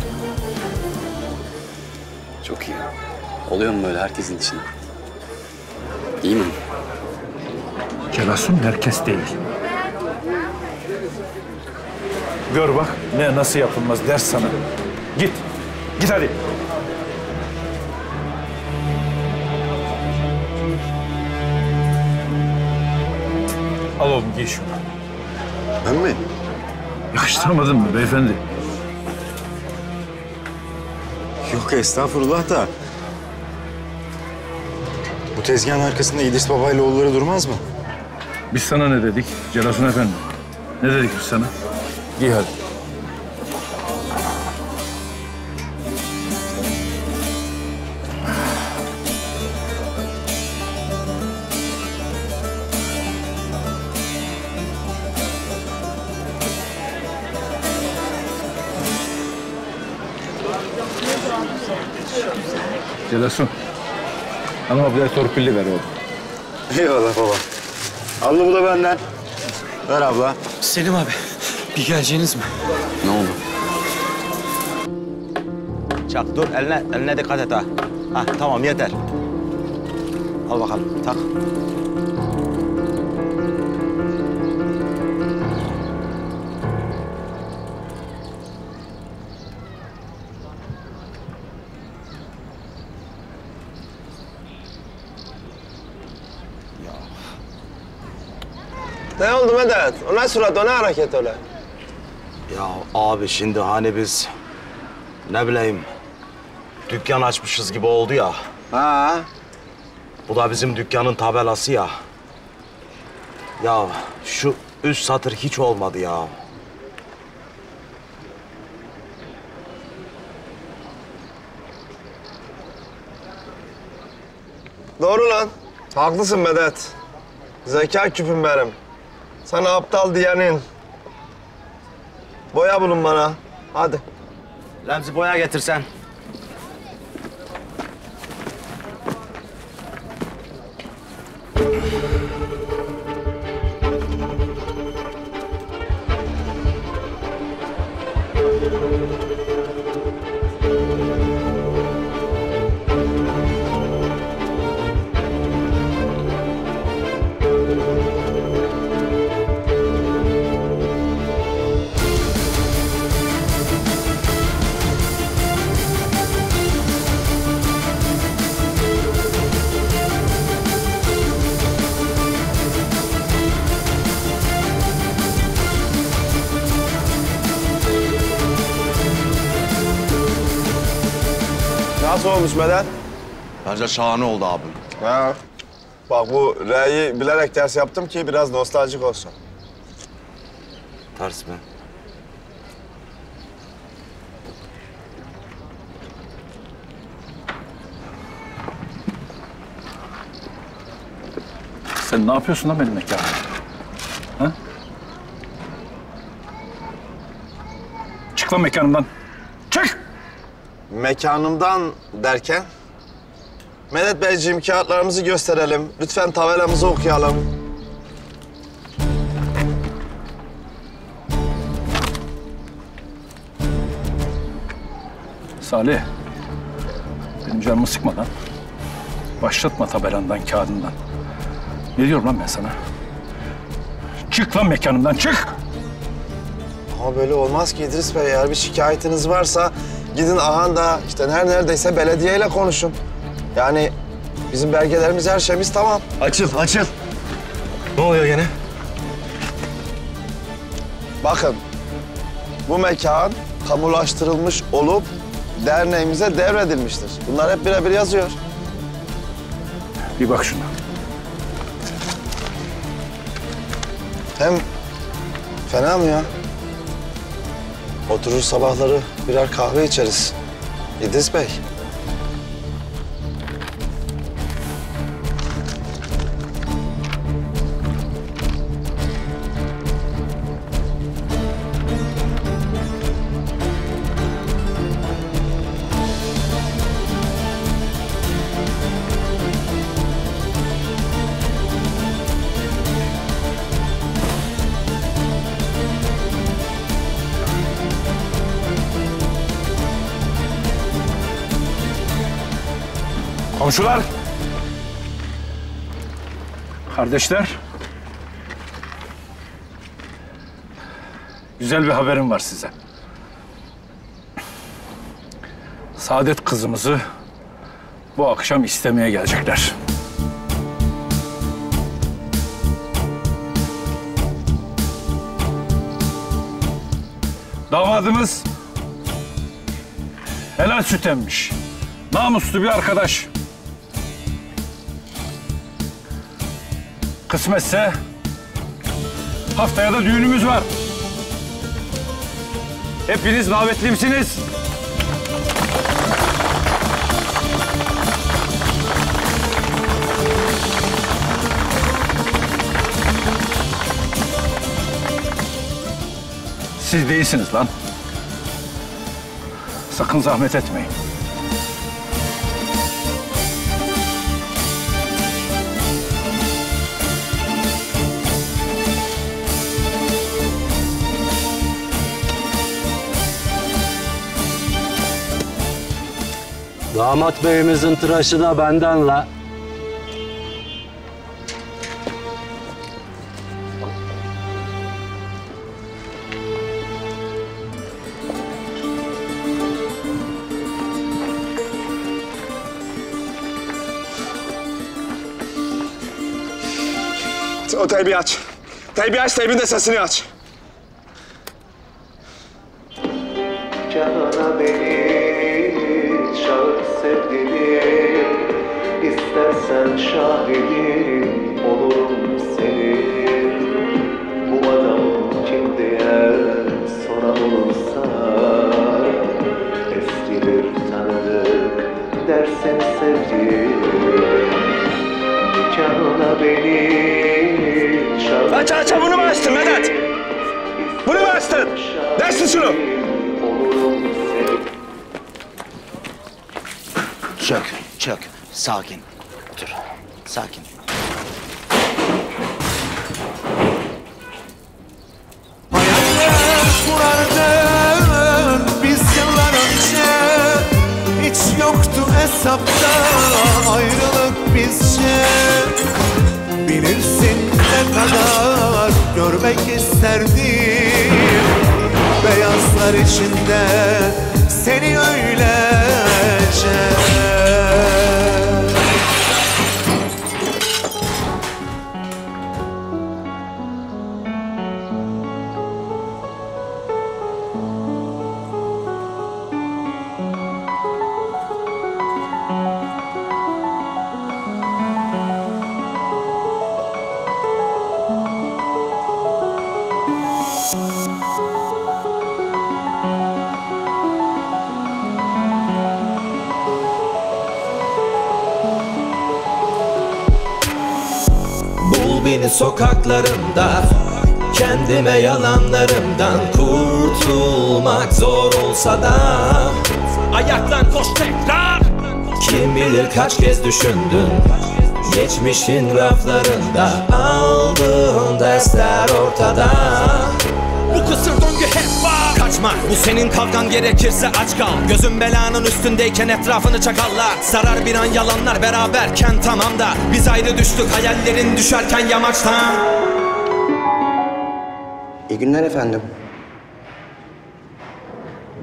Çok iyi. Oluyor mu böyle herkesin içinde? İyi mi? Celasun herkes değil. Gör bak ne nasıl yapılmaz ders sana. Git. Git hadi. Al oğlum giy şunu. Ben mi? Yakıştıramadın mı beyefendi? Yok estağfurullah da. Bu tezgahın arkasında İdris Baba ile oğulları durmaz mı? Biz sana ne dedik Celasun Efendi? Ne dedik biz sana? Giy hadi. Hanıma bir de torpilli ver oğlum. Eyvallah baba. Allı bu da benden. Ver abla. Selim abi, bir geleceğiniz mi? Ne oldu? Çak dur eline, eline dikkat et ha. Ha tamam yeter. Al bakalım tak. Oldu Medet? O ne surat, o ne hareket öyle? Ya abi şimdi hani biz ne bileyim dükkan açmışız gibi oldu ya. Ha. Bu da bizim dükkanın tabelası ya. Ya şu üst satır hiç olmadı ya. Doğru lan. Haklısın Medet. Zeka küpüm benim. Sana aptal diyenin. Boya bulun bana. Hadi. Remzi boya getirsen. Bence şahane oldu abi. Ha. Bak bu R'yi bilerek ters yaptım ki biraz nostaljik olsun. Ters mi? Sen ne yapıyorsun lan benim mekanımda? Ha? Çık lan mekanımdan. Çık! Mekanımdan derken? Medet Beyciğim kağıtlarımızı gösterelim. Lütfen tabelamızı okuyalım. Salih. Benim canımı sıkma lan. Başlatma tabelandan, kağıdından. Ne diyorum lan ben sana? Çık lan mekanımdan, çık! Ama böyle olmaz ki İdris Bey. Eğer bir şikayetiniz varsa gidin Ahan'da işte her neredeyse belediyeyle konuşun. Yani bizim belgelerimiz, her şeyimiz tamam. Açıl, açıl. Ne oluyor gene? Bakın, bu mekan kamulaştırılmış olup derneğimize devredilmiştir. Bunlar hep birebir yazıyor. Bir bak şuna. Hem fena mı ya? Oturur sabahları birer kahve içeriz. İdris Bey. Komşular! Kardeşler! Güzel bir haberim var size. Saadet kızımızı bu akşam istemeye gelecekler. Damadımız helal süt emmiş. Namuslu bir arkadaş. Kısmetse haftaya da düğünümüz var. Hepiniz davetlimsiniz. Siz değilsiniz lan. Sakın zahmet etmeyin. Damat beyimizin tıraşı da benden la. O teybi aç. Teybi aç, teybin de sesini aç. Kez düşündün Geçmişin raflarında aldığın dersler ortada. Bu kısır döngü hep var. Kaçma. Bu senin kavgan gerekirse aç kal. Gözün belanın üstündeyken etrafını çakallar. Sarar bir an yalanlar beraberken tamam da Biz ayrı düştük. Hayallerin düşerken yamaçtan. İyi günler efendim.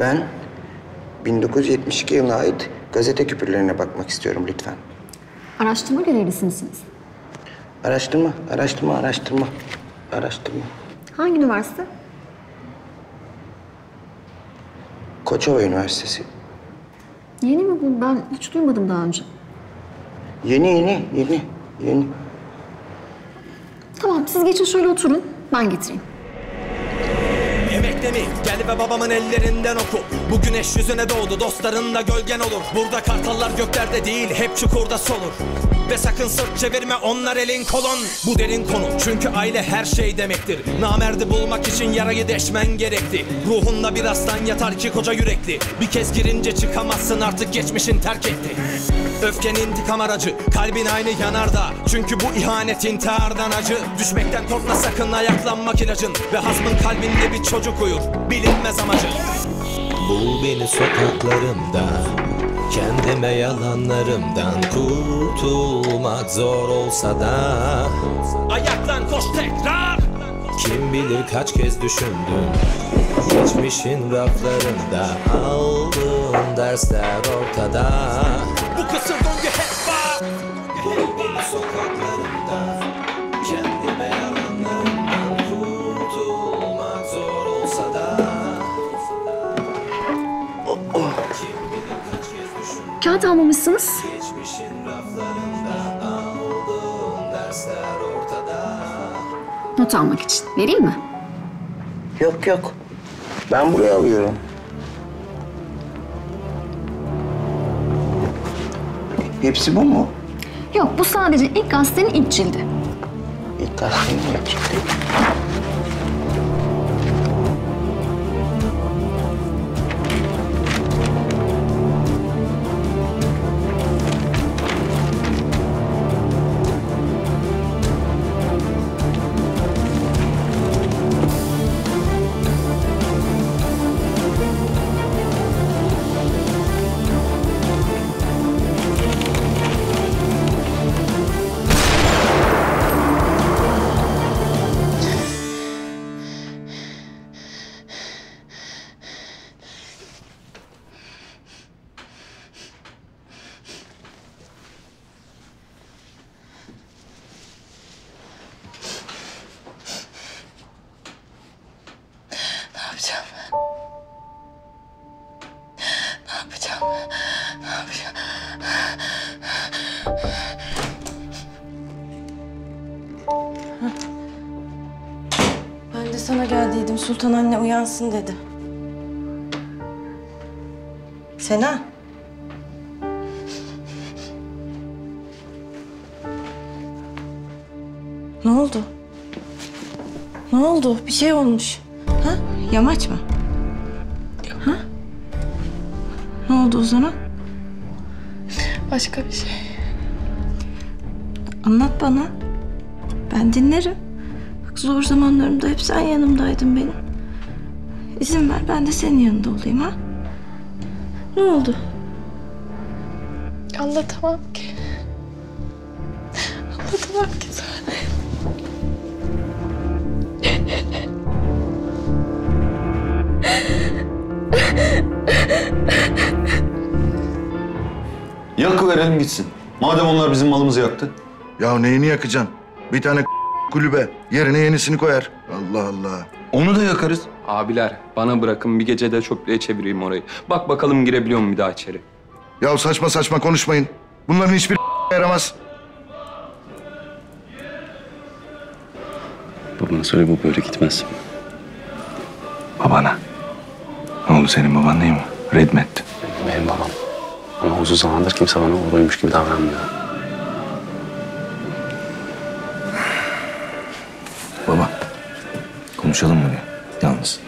Ben 1972 yılına ait gazete küpürlerine bakmak istiyorum lütfen. Araştırma görevlisi misiniz? Araştırma, araştırma, araştırma. Araştırma. Hangi üniversite? Koçova Üniversitesi. Yeni mi bu? Ben hiç duymadım daha önce. Yeni yeni, yeni, yeni. Tamam siz geçin şöyle oturun. Ben getireyim. Emekle mi? Gel ve babamın ellerinden oku Bu güneş yüzüne doğdu dostların da gölgen olur Burada kartallar göklerde değil hep çukurda solur Ve sakın sırt çevirme onlar elin kolun Bu derin konu çünkü aile her şey demektir. Namerdi bulmak için yarayı deşmen gerekti. Ruhunda bir aslan yatar ki koca yürekli. Bir kez girince çıkamazsın artık geçmişin terk etti. Öfken intikam aracı Kalbin aynı yanarda. Çünkü bu ihanet intihardan acı. Düşmekten korkma sakın ayaklanmak ilacın. Ve hasmın kalbinde bir çocuk uyur Bilinmez amacı Bul beni sokaklarımda Kendime yalanlarımdan kurtulmak zor olsa da Ayaklan koş tekrar. Kim bilir kaç kez düşündüm. Geçmişin raflarında aldığım dersler ortada. Bu kısır Kağıt almamışsınız. Geçmişin raflarında aldığım dersler ortada Not almak için. Vereyim mi? Yok yok. Ben buraya alıyorum. Hepsi bu mu? Yok bu sadece ilk gazetenin ilk cildi. İlk gazetenin ilk cildi. Sultan anne uyansın dedi. Sena. Ne oldu? Ne oldu? Bir şey olmuş. Ha? Yamaç mı? Ha? Ne oldu o zaman? Başka bir şey. Anlat bana. Ben dinlerim. Bak zor zamanlarımda hep sen yanımdaydın benim. İzin ver ben de senin yanında olayım ha? Ne oldu? Anlatamam ki. Anlatamam ki sana. Yakıverelim gitsin. Madem onlar bizim malımızı yaktı. Ya neyini yakacaksın? Bir tane kulübe. Yerine yenisini koyar. Allah Allah. Onu da yakarız. Abiler bana bırakın bir gecede çöplüğe çevireyim orayı. Bak bakalım girebiliyor mu bir daha içeri. Ya saçma saçma konuşmayın. Bunların hiçbir yaramaz. Babana söyle bu böyle gitmez. Babana. Ne oldu senin baban değil mi? Red mi etti? Benim babam. Ama uzun zamandır kimse bana oğluymuş gibi davranmıyor. konuşalım mı bir? Yalnız.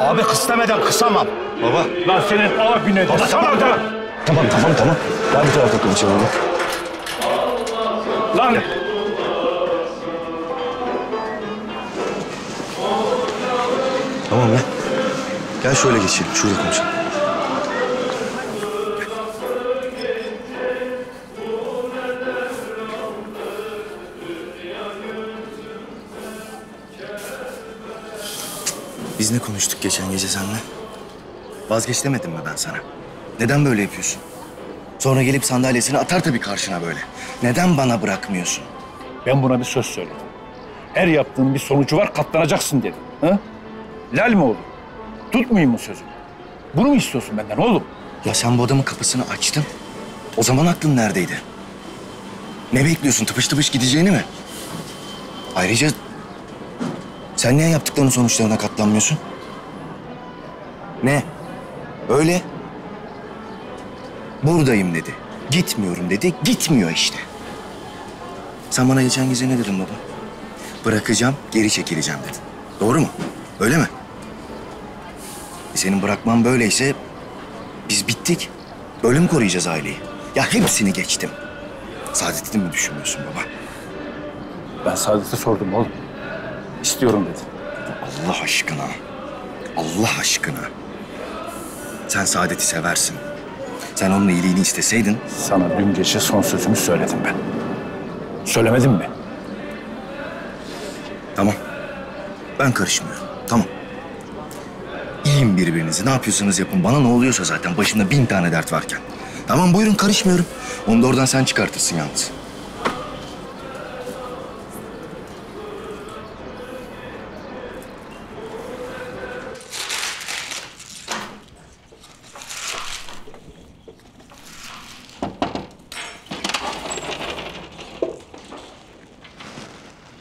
Abi kıstemeden kısamam. Baba. Lan senin ağabeyine de. Baba tamam tamam. Tamam tamam tamam. Gel bir tarafa konuşalım. Gel şöyle geçelim. Şurada konuşalım. Biz ne konuştuk geçen gece seninle? Vazgeç demedim mi ben sana? Neden böyle yapıyorsun? Sonra gelip sandalyesini atar tabii karşına böyle. Neden bana bırakmıyorsun? ben buna bir söz söyledim. Her yaptığın bir sonucu var katlanacaksın dedim. Ha? Lal mi oğlum? Tutmayayım mı sözümü? Bunu mu istiyorsun benden oğlum? Ya sen bu adamın kapısını açtın. O zaman aklın neredeydi? Ne bekliyorsun? Tıpış tıpış gideceğini mi? Ayrıca sen niye yaptıklarının sonuçlarına katlanmıyorsun? Ne? Öyle. Buradayım dedi. Gitmiyorum dedi. Gitmiyor işte. Sen bana geçen gece ne dedin baba? Bırakacağım, geri çekileceğim dedin. Doğru mu? Öyle mi? Senin bırakman böyleyse biz bittik. Mi koruyacağız aileyi? Ya hepsini geçtim. Saadet'i mi düşünmüyorsun baba? Ben Saadet'e sordum oğlum. İstiyorum dedi. Allah aşkına. Allah aşkına. Sen Saadet'i seversin. Sen onun iyiliğini isteseydin... Sana dün gece son sözümü söyledim ben. Söylemedim mi? Tamam. Ben karışmıyorum. Yiyin birbirinizi. Ne yapıyorsanız yapın. Bana ne oluyorsa zaten başımda bin tane dert varken. Tamam buyurun karışmıyorum. Onu da oradan sen çıkartırsın yalnız.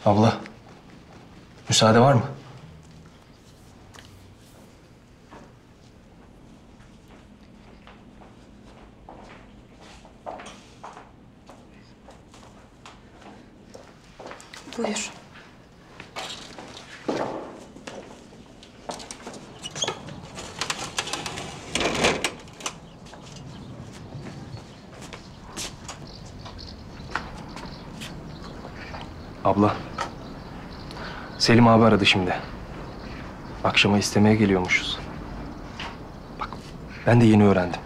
Abla. Müsaade var mı? Buyur. Abla. Selim abi aradı şimdi. Akşama istemeye geliyormuşuz. Bak ben de yeni öğrendim.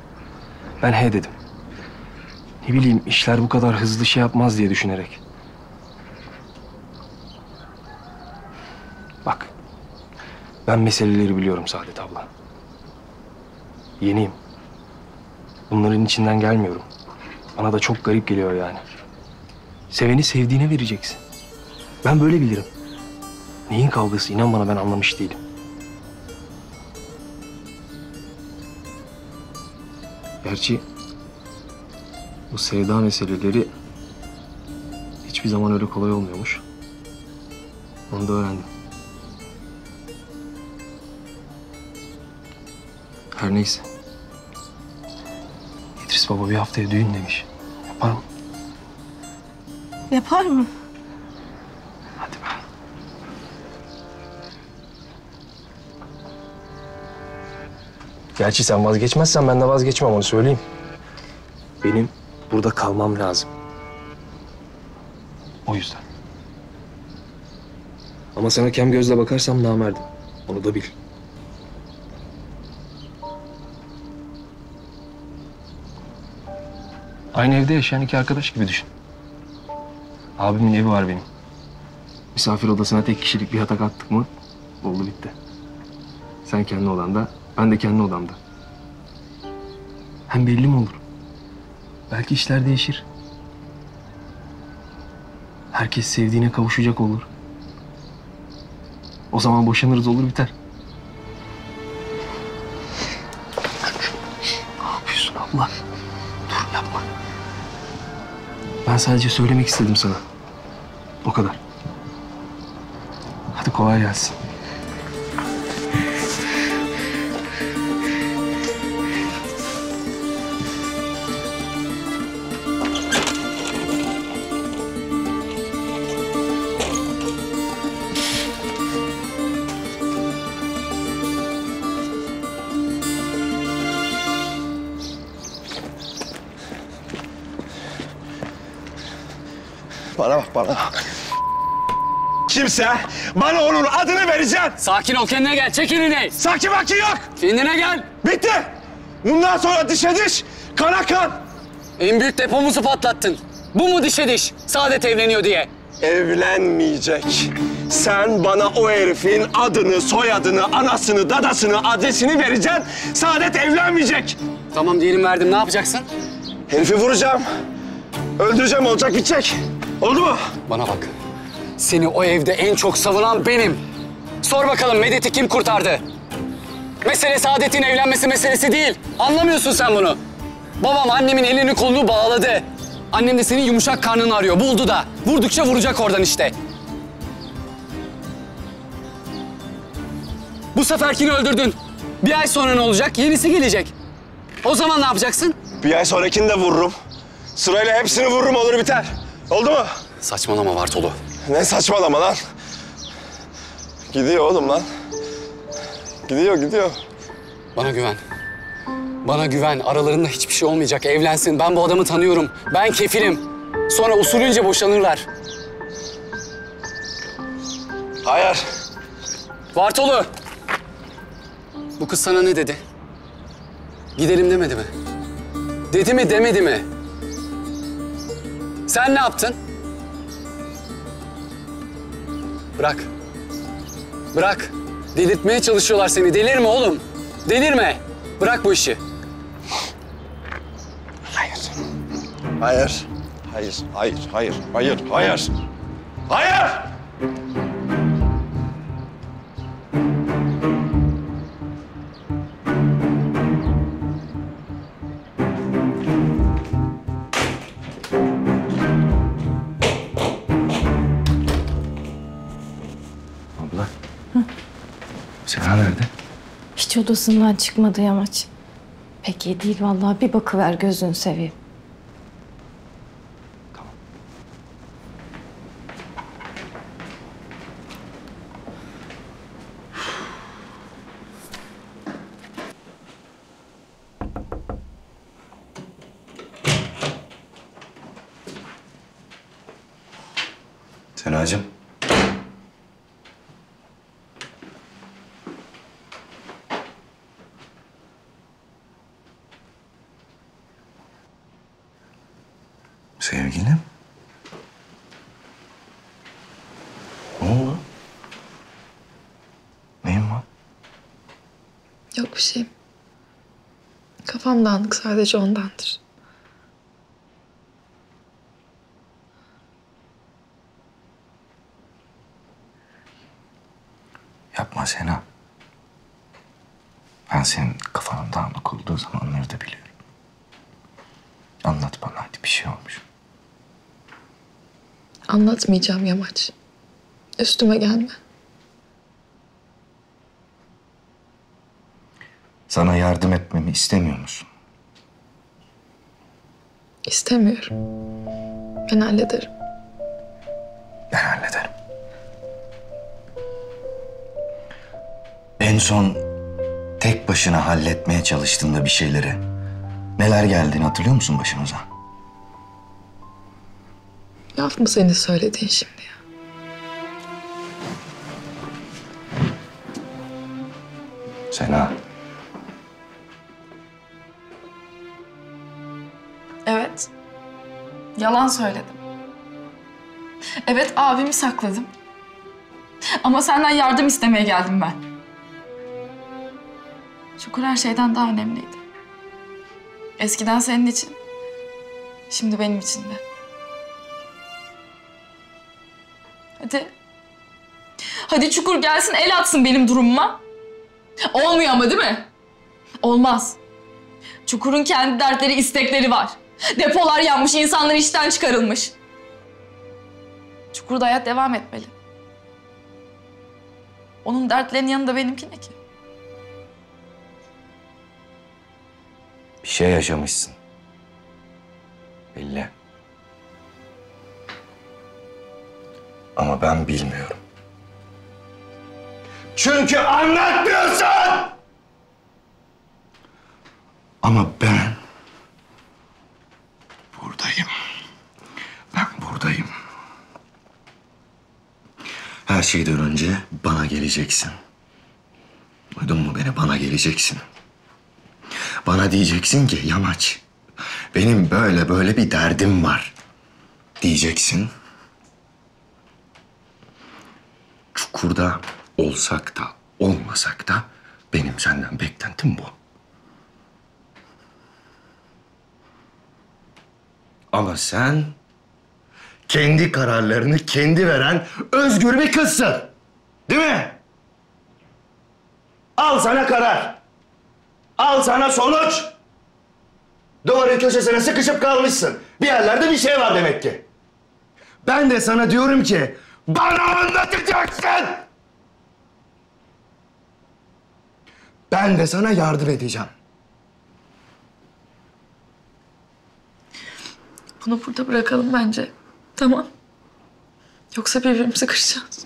Ben he dedim. Ne bileyim işler bu kadar hızlı şey yapmaz diye düşünerek. Bak ben meseleleri biliyorum Saadet abla. Yeniyim. Bunların içinden gelmiyorum. Bana da çok garip geliyor yani. Seveni sevdiğine vereceksin. Ben böyle bilirim. Neyin kavgası inan bana ben anlamış değilim. Gerçi bu sevda meseleleri hiçbir zaman öyle kolay olmuyormuş. Onu da öğrendim. Her neyse. İdris Baba bir haftaya düğün demiş. Yapar mı? Yapar mı? Gerçi sen vazgeçmezsen ben de vazgeçmem onu söyleyeyim. Benim burada kalmam lazım. O yüzden. Ama sana kem gözle bakarsam namerdim. Onu da bil. Aynı evde yaşayan iki arkadaş gibi düşün. Abimin evi var benim. Misafir odasına tek kişilik bir yatak attık mı oldu bitti. Sen kendi odanda, ben de kendi odamda. Hem belli mi olur? Belki işler değişir. Herkes sevdiğine kavuşacak olur. O zaman boşanırız olur biter. Ne yapıyorsun abla? Dur yapma. Ben sadece söylemek istedim sana. O kadar. Hadi kolay gelsin. Kimse bana onun adını vereceksin. Sakin ol kendine gel. Çek elini. Sakin bakın yok. Kendine gel. Bitti. Bundan sonra dişe diş, kana kan. En büyük depomuzu patlattın. Bu mu dişe diş? Saadet evleniyor diye. Evlenmeyecek. Sen bana o herifin adını, soyadını, anasını, dadasını, adresini vereceksin. Saadet evlenmeyecek. Tamam diyelim verdim. Ne yapacaksın? Herifi vuracağım. Öldüreceğim olacak bitecek. Oldu mu? Bana bak. Seni o evde en çok savunan benim. Sor bakalım Medet'i kim kurtardı? Mesele Saadet'in evlenmesi meselesi değil. Anlamıyorsun sen bunu. Babam annemin elini kolunu bağladı. Annem de senin yumuşak karnını arıyor. Buldu da. Vurdukça vuracak oradan işte. Bu seferkini öldürdün. Bir ay sonra ne olacak? Yenisi gelecek. O zaman ne yapacaksın? Bir ay sonrakini de vururum. Sırayla hepsini vururum olur biter. Oldu mu? Saçmalama Bartolu. Ne saçmalama lan? Gidiyor oğlum lan. Gidiyor gidiyor. Bana güven. Bana güven. Aralarında hiçbir şey olmayacak. Evlensin. Ben bu adamı tanıyorum. Ben kefilim. Sonra usulünce boşanırlar. Hayır. Bartolu. Bu kız sana ne dedi? Gidelim demedi mi? Dedi mi demedi mi? Sen ne yaptın? Bırak. Bırak. Delirtmeye çalışıyorlar seni. Delirme oğlum. Delirme. Bırak bu işi. Hayır. Hayır. Hayır, hayır, hayır, hayır, hayır. Hayır! Hiç odasından çıkmadı yamaç. Pek iyi değil vallahi. Bir bakıver gözünü seveyim. Senacığım. Sevgilim. Ne oldu? Neyin var? Yok bir şey. Kafam dağınık sadece ondandır. Yapma Sena. Ben senin kafanın dağınık olduğu zamanları da biliyorum. Anlat bana hadi bir şey olmuş. Anlatmayacağım Yamaç. Üstüme gelme. Sana yardım etmemi istemiyor musun? İstemiyorum. Ben hallederim. Ben hallederim. En son tek başına halletmeye çalıştığında bir şeyleri neler geldiğini hatırlıyor musun başımıza? Laf mı senin söylediğin şimdi ya? Sena. Yalan söyledim. Evet abimi sakladım. Ama senden yardım istemeye geldim ben. Çukur her şeyden daha önemliydi. Eskiden senin için, şimdi benim için de. Hadi. Hadi Çukur gelsin el atsın benim durumuma. Olmuyor ama değil mi? Olmaz. Çukur'un kendi dertleri, istekleri var. Depolar yanmış, insanlar işten çıkarılmış. Çukur'da hayat devam etmeli. Onun dertlerinin yanında benimki ne ki? Bir şey yaşamışsın. Belli. Ama ben bilmiyorum. Çünkü anlatmıyorsun! Ama ben buradayım. Ben buradayım. Her şeyden önce bana geleceksin. Duydun mu beni? Bana geleceksin. Bana diyeceksin ki Yamaç, benim böyle böyle bir derdim var. Diyeceksin. Çukurda olsak da olmasak da benim senden beklentim bu. Ama sen kendi kararlarını kendi veren özgür bir kızsın. Değil mi? Al sana karar. Al sana sonuç. Duvarın köşesine sıkışıp kalmışsın. Bir yerlerde bir şey var demek ki. Ben de sana diyorum ki bana anlatacaksın. Ben de sana yardım edeceğim. Bunu burada bırakalım bence. Tamam. Yoksa birbirimizi kıracağız.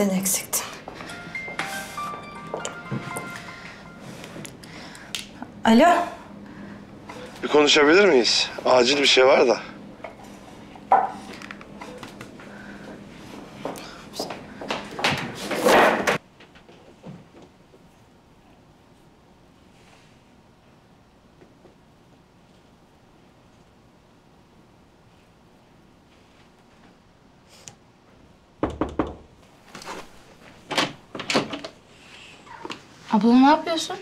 Sen eksiktin. Alo. Bir konuşabilir miyiz? Acil bir şey var da. Abla ne yapıyorsun?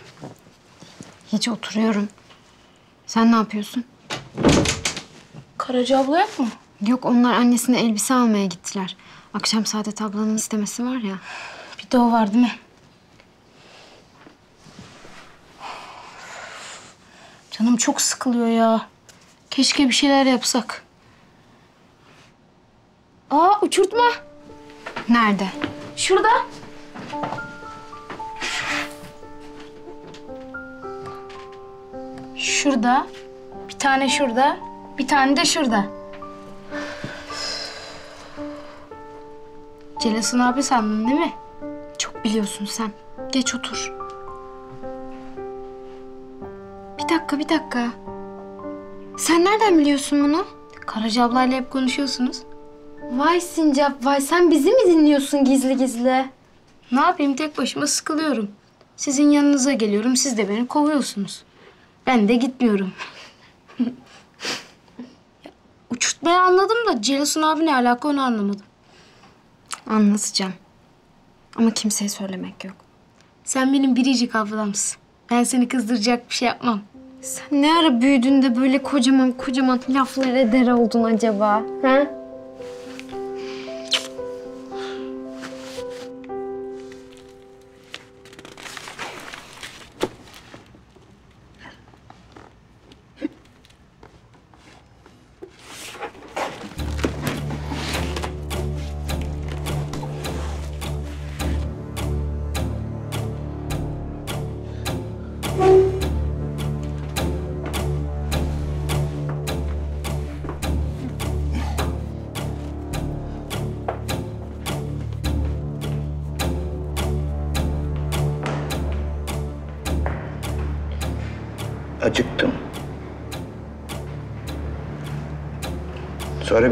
Hiç oturuyorum. Sen ne yapıyorsun? Karaca abla yok mu? Yok onlar annesine elbise almaya gittiler. Akşam Saadet ablanın istemesi var ya. Bir de o var değil mi? Canım çok sıkılıyor ya. Keşke bir şeyler yapsak. Aa uçurtma. Nerede? Şurada. Şurada. Bir tane şurada. Bir tane de şurada. Celasun abi sandın değil mi? Çok biliyorsun sen. Geç otur. Bir dakika, bir dakika. Sen nereden biliyorsun bunu? Karaca ablayla hep konuşuyorsunuz. Vay Sincap, vay sen bizi mi dinliyorsun gizli gizli? Ne yapayım tek başıma sıkılıyorum. Sizin yanınıza geliyorum, siz de beni kovuyorsunuz. Ben de gitmiyorum. Uçurtmayı anladım da Celasun abi ne alaka onu anlamadım. Anlatacağım. Ama kimseye söylemek yok. Sen benim biricik ablamsın. Ben seni kızdıracak bir şey yapmam. Sen ne ara büyüdüğünde böyle kocaman kocaman laflar eder oldun acaba? Ha?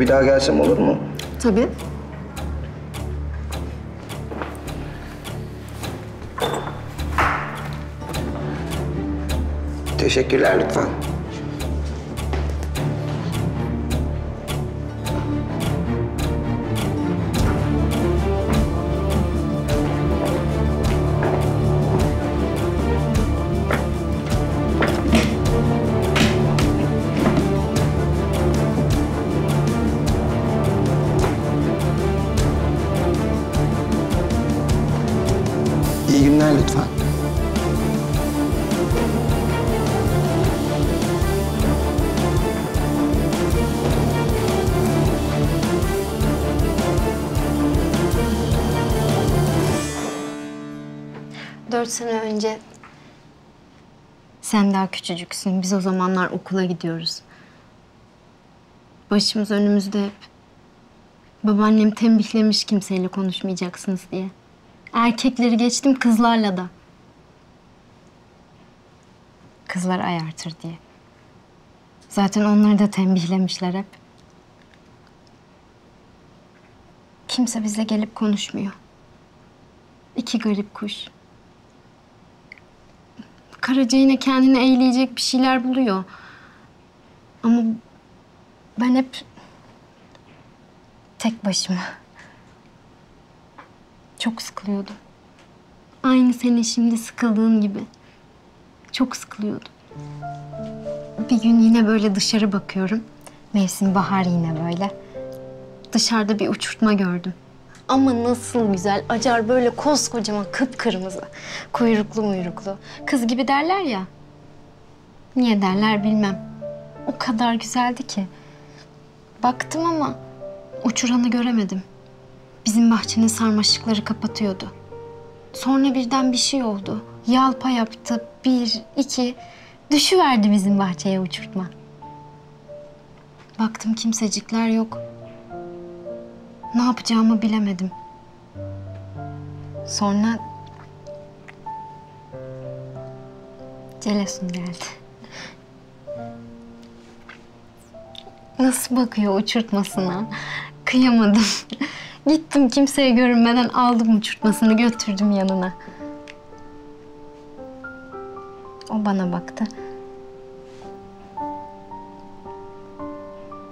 Bir daha gelsem olur mu? Tabii. Teşekkürler lütfen. Dört sene önce... Sen daha küçücüksün. Biz o zamanlar okula gidiyoruz. Başımız önümüzde hep. Babaannem tembihlemiş kimseyle konuşmayacaksınız diye. Erkekleri geçtim kızlarla da. Kızlar ayartır diye. Zaten onları da tembihlemişler hep. Kimse bize gelip konuşmuyor. İki garip kuş. Karaca yine kendini eğleyecek bir şeyler buluyor. Ama ben hep tek başıma. Çok sıkılıyordum. Aynı senin şimdi sıkıldığın gibi. Çok sıkılıyordum. Bir gün yine böyle dışarı bakıyorum. Mevsim bahar yine böyle. Dışarıda bir uçurtma gördüm. Ama nasıl güzel. Acar böyle koskocaman kıpkırmızı. Kuyruklu muyruklu. Kız gibi derler ya. Niye derler bilmem. O kadar güzeldi ki. Baktım ama uçuranı göremedim. Bizim bahçenin sarmaşıkları kapatıyordu. Sonra birden bir şey oldu. Yalpa yaptı. Bir, iki. Düşüverdi bizim bahçeye uçurtma. Baktım kimsecikler yok. Ne yapacağımı bilemedim. Sonra Celesun geldi. Nasıl bakıyor uçurtmasına? Kıyamadım. Gittim kimseye görünmeden aldım uçurtmasını götürdüm yanına. O bana baktı.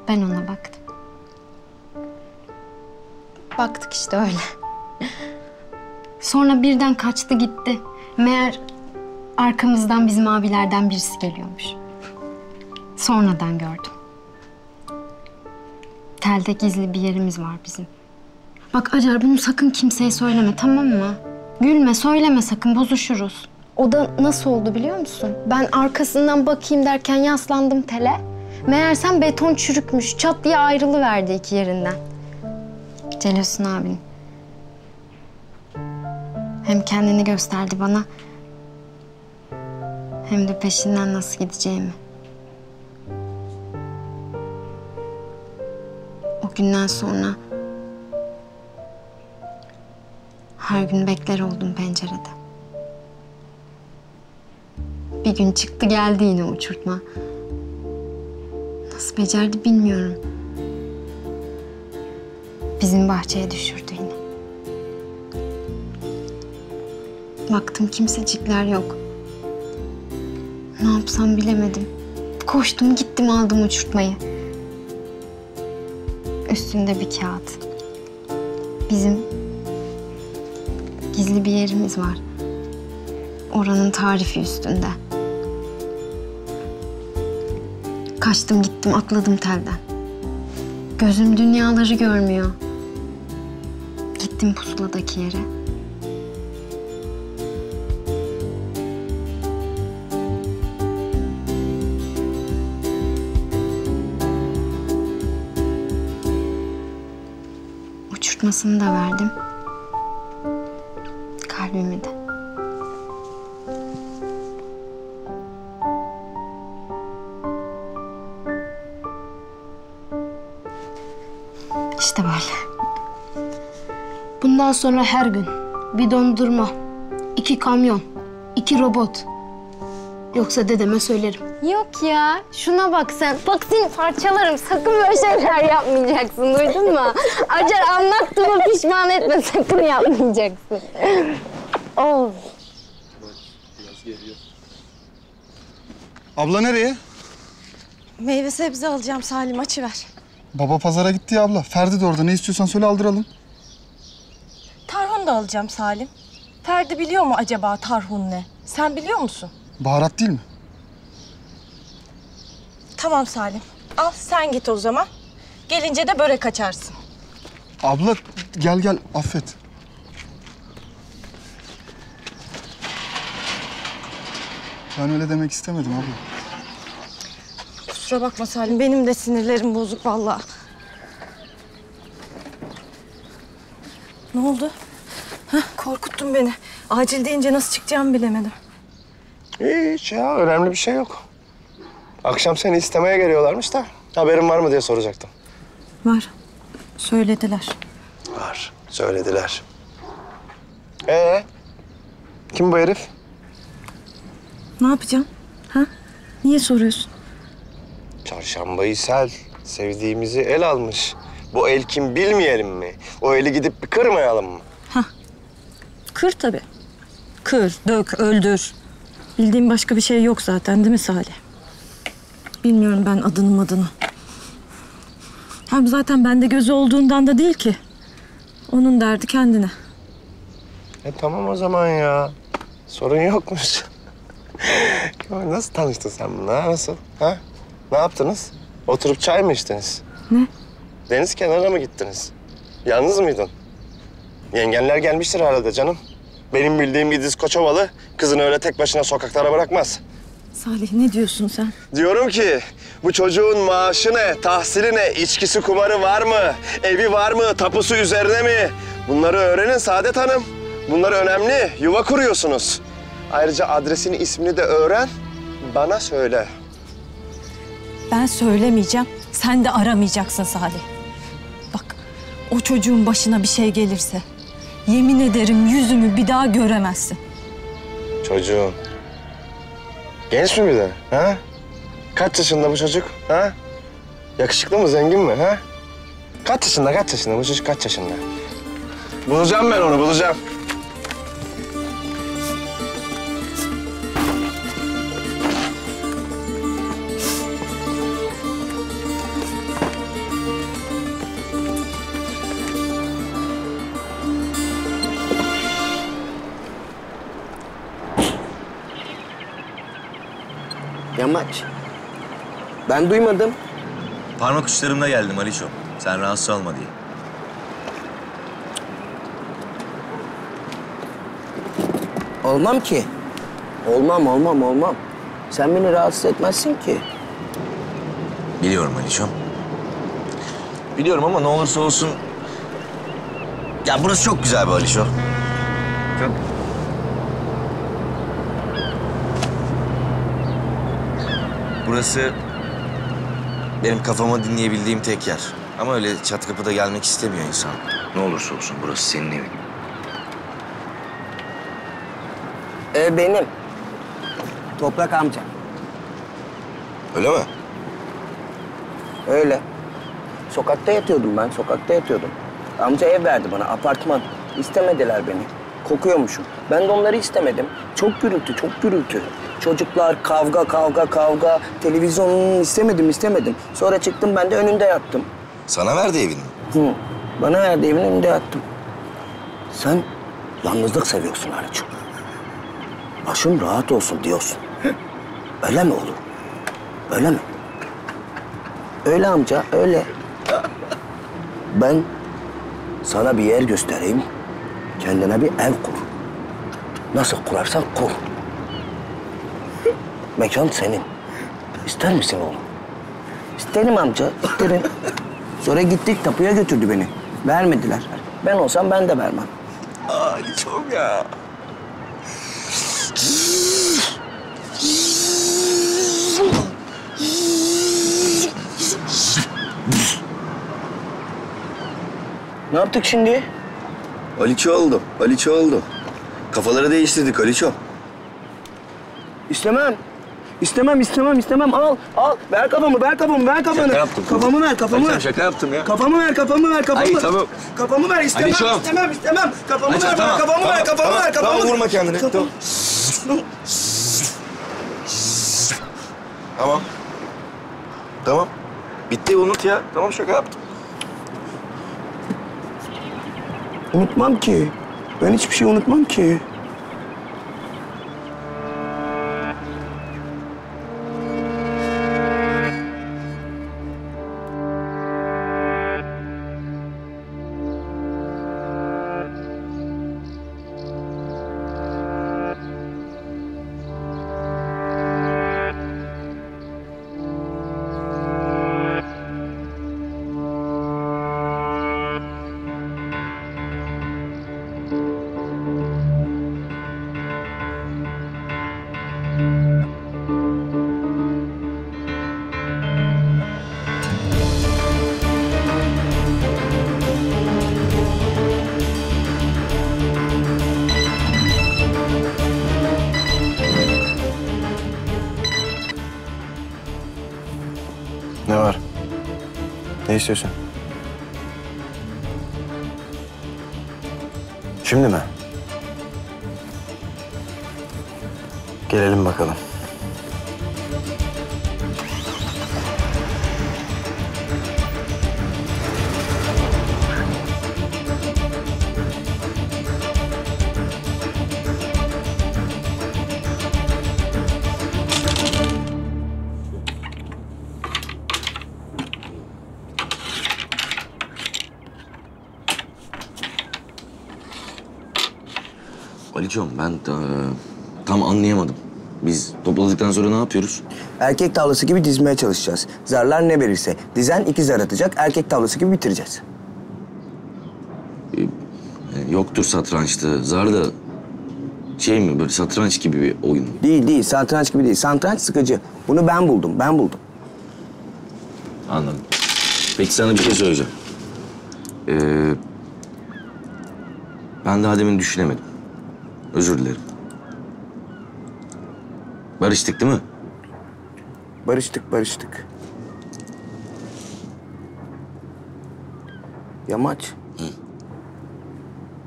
Ben ona baktım. Baktık işte öyle. Sonra birden kaçtı gitti. Meğer arkamızdan bizim abilerden birisi geliyormuş. Sonradan gördüm. Telde gizli bir yerimiz var bizim. Bak Acar bunu sakın kimseye söyleme tamam mı? Gülme söyleme sakın bozuşuruz. O da nasıl oldu biliyor musun? Ben arkasından bakayım derken yaslandım tele. Meğersem beton çürükmüş. Çat diye ayrılıverdi iki yerinden. Celosun abin. Hem kendini gösterdi bana. Hem de peşinden nasıl gideceğimi. O günden sonra her gün bekler oldum pencerede. Bir gün çıktı geldi yine uçurtma. Nasıl becerdi bilmiyorum. Bizim bahçeye düşürdü yine. Baktım kimsecikler yok. Ne yapsam bilemedim. Koştum gittim aldım uçurtmayı. Üstünde bir kağıt. Bizim gizli bir yerimiz var. Oranın tarifi üstünde. Kaçtım gittim atladım telden. Gözüm dünyaları görmüyor. Gittim pusuladaki yere. Uçurtmasını da verdim. Bundan sonra her gün bir dondurma, iki kamyon, iki robot. Yoksa dedeme söylerim. Yok ya. Şuna bak sen. Bak seni parçalarım. Sakın böyle şeyler yapmayacaksın. Duydun mu? Acar anlattığıma pişman etme. Sakın yapmayacaksın. Oh. Abla nereye? Meyve sebze alacağım Salim açıver. Baba pazara gitti ya abla. Ferdi de orada. Ne istiyorsan söyle aldıralım. Da alacağım Salim. Ferdi biliyor mu acaba tarhun ne? Sen biliyor musun? Baharat değil mi? Tamam Salim. Al sen git o zaman. Gelince de börek açarsın. Abla gel gel affet. Ben öyle demek istemedim abla. Kusura bakma Salim. Benim de sinirlerim bozuk vallahi. Ne oldu? Hah, korkuttun beni. Acil deyince nasıl çıkacağımı bilemedim. Hiç ya önemli bir şey yok. Akşam seni istemeye geliyorlarmış da haberin var mı diye soracaktım. Var. Söylediler. Var. Söylediler. Ee? Kim bu herif? Ne yapacağım? Ha? Niye soruyorsun? Çarşambayı sel. Sevdiğimizi el almış. Bu el kim bilmeyelim mi? O eli gidip bir kırmayalım mı? Kır tabii. Kır, dök, öldür. Bildiğim başka bir şey yok zaten değil mi Salih? Bilmiyorum ben adını adını. Hem zaten bende gözü olduğundan da değil ki. Onun derdi kendine. E tamam o zaman ya. Sorun yokmuş. Ya Nasıl tanıştın sen bununla? Nasıl? Ha? Ne yaptınız? Oturup çay mı içtiniz? Ne? Deniz kenarına mı gittiniz? Yalnız mıydın? Yengenler gelmiştir herhalde canım. Benim bildiğim İdris Koçovalı kızını öyle tek başına sokaklara bırakmaz. Salih ne diyorsun sen? Diyorum ki bu çocuğun maaşı ne, tahsili ne, içkisi kumarı var mı, evi var mı, tapusu üzerine mi? Bunları öğrenin Saadet Hanım. Bunlar önemli. Yuva kuruyorsunuz. Ayrıca adresini, ismini de öğren. Bana söyle. Ben söylemeyeceğim. Sen de aramayacaksın Salih. Bak o çocuğun başına bir şey gelirse yemin ederim yüzümü bir daha göremezsin. Çocuğun. Genç mi bir de? Ha? Kaç yaşında bu çocuk? Ha? Yakışıklı mı, zengin mi? Ha? Kaç yaşında, kaç yaşında? Bu çocuk kaç yaşında? Bulacağım ben onu, bulacağım. Yamaç. Ben duymadım. Parmak uçlarımla geldim Aliço. Sen rahatsız olma diye. Olmam ki. Olmam, olmam, olmam. Sen beni rahatsız etmezsin ki. Biliyorum Aliço. Biliyorum ama ne olursa olsun... Ya burası çok güzel be Aliço. Burası benim kafama dinleyebildiğim tek yer. Ama öyle çat kapıda gelmek istemiyor insan. Ne olursa olsun burası senin evin. Ee, benim. Toprak amca. Öyle mi? Öyle. Sokakta yatıyordum ben, sokakta yatıyordum. Amca ev verdi bana, apartman. İstemediler beni. Kokuyormuşum. Ben de onları istemedim. Çok gürültü, çok gürültü. Çocuklar, kavga, kavga, kavga. Televizyonunu istemedim, istemedim. Sonra çıktım, ben de önünde yattım. Sana verdi evini. Hı. Bana verdi, evin önünde yattım. Sen yalnızlık seviyorsun Haliç'im. Başım rahat olsun diyorsun. Öyle mi olur? Öyle mi? Öyle amca, öyle. Ben sana bir yer göstereyim. Kendine bir ev kur. Nasıl kurarsan kur. Mekan senin. İster misin oğlum? İsterim amca, isterim. Sonra gittik tapuya götürdü beni. Vermediler. Ben olsam ben de vermem. Ay çok ya. Ne yaptık şimdi? Aliço oldu. Aliço oldu. Kafaları değiştirdik Aliço. İstemem. İstemem, istemem, istemem. Al, al. Ver kafamı, ver kafamı, ver kafamı. Şaka yaptım. Kafamı ver, kafamı ver. şaka yaptım ya. Kafamı ver, kafamı ver, kafamı. Ay, tamam. Kafamı ver, istemem, istemem, istemem. Kafamı ver, tamam, kafamı tamam, ver, kafamı tamam, ver, kafamı tamam, vurma kendini, Tamam. Tamam. Bitti unut ya. Tamam şaka yaptım. Unutmam ki. Ben hiçbir şey unutmam ki. İstiyorsun? Şimdi mi? Gelelim bakalım. Aliçoğum ben e, tam anlayamadım. Biz topladıktan sonra ne yapıyoruz? Erkek tavlası gibi dizmeye çalışacağız. Zarlar ne verirse. Dizen iki zar atacak. Erkek tavlası gibi bitireceğiz. E, yoktur satrançta. Zar da şey mi böyle satranç gibi bir oyun? Değil değil. Satranç gibi değil. Satranç sıkıcı. Bunu ben buldum. Ben buldum. Anladım. Peki sana bir şey söyleyeceğim. Ee, ben daha demin düşünemedim. Özür dilerim. Barıştık değil mi? Barıştık, barıştık. Yamaç.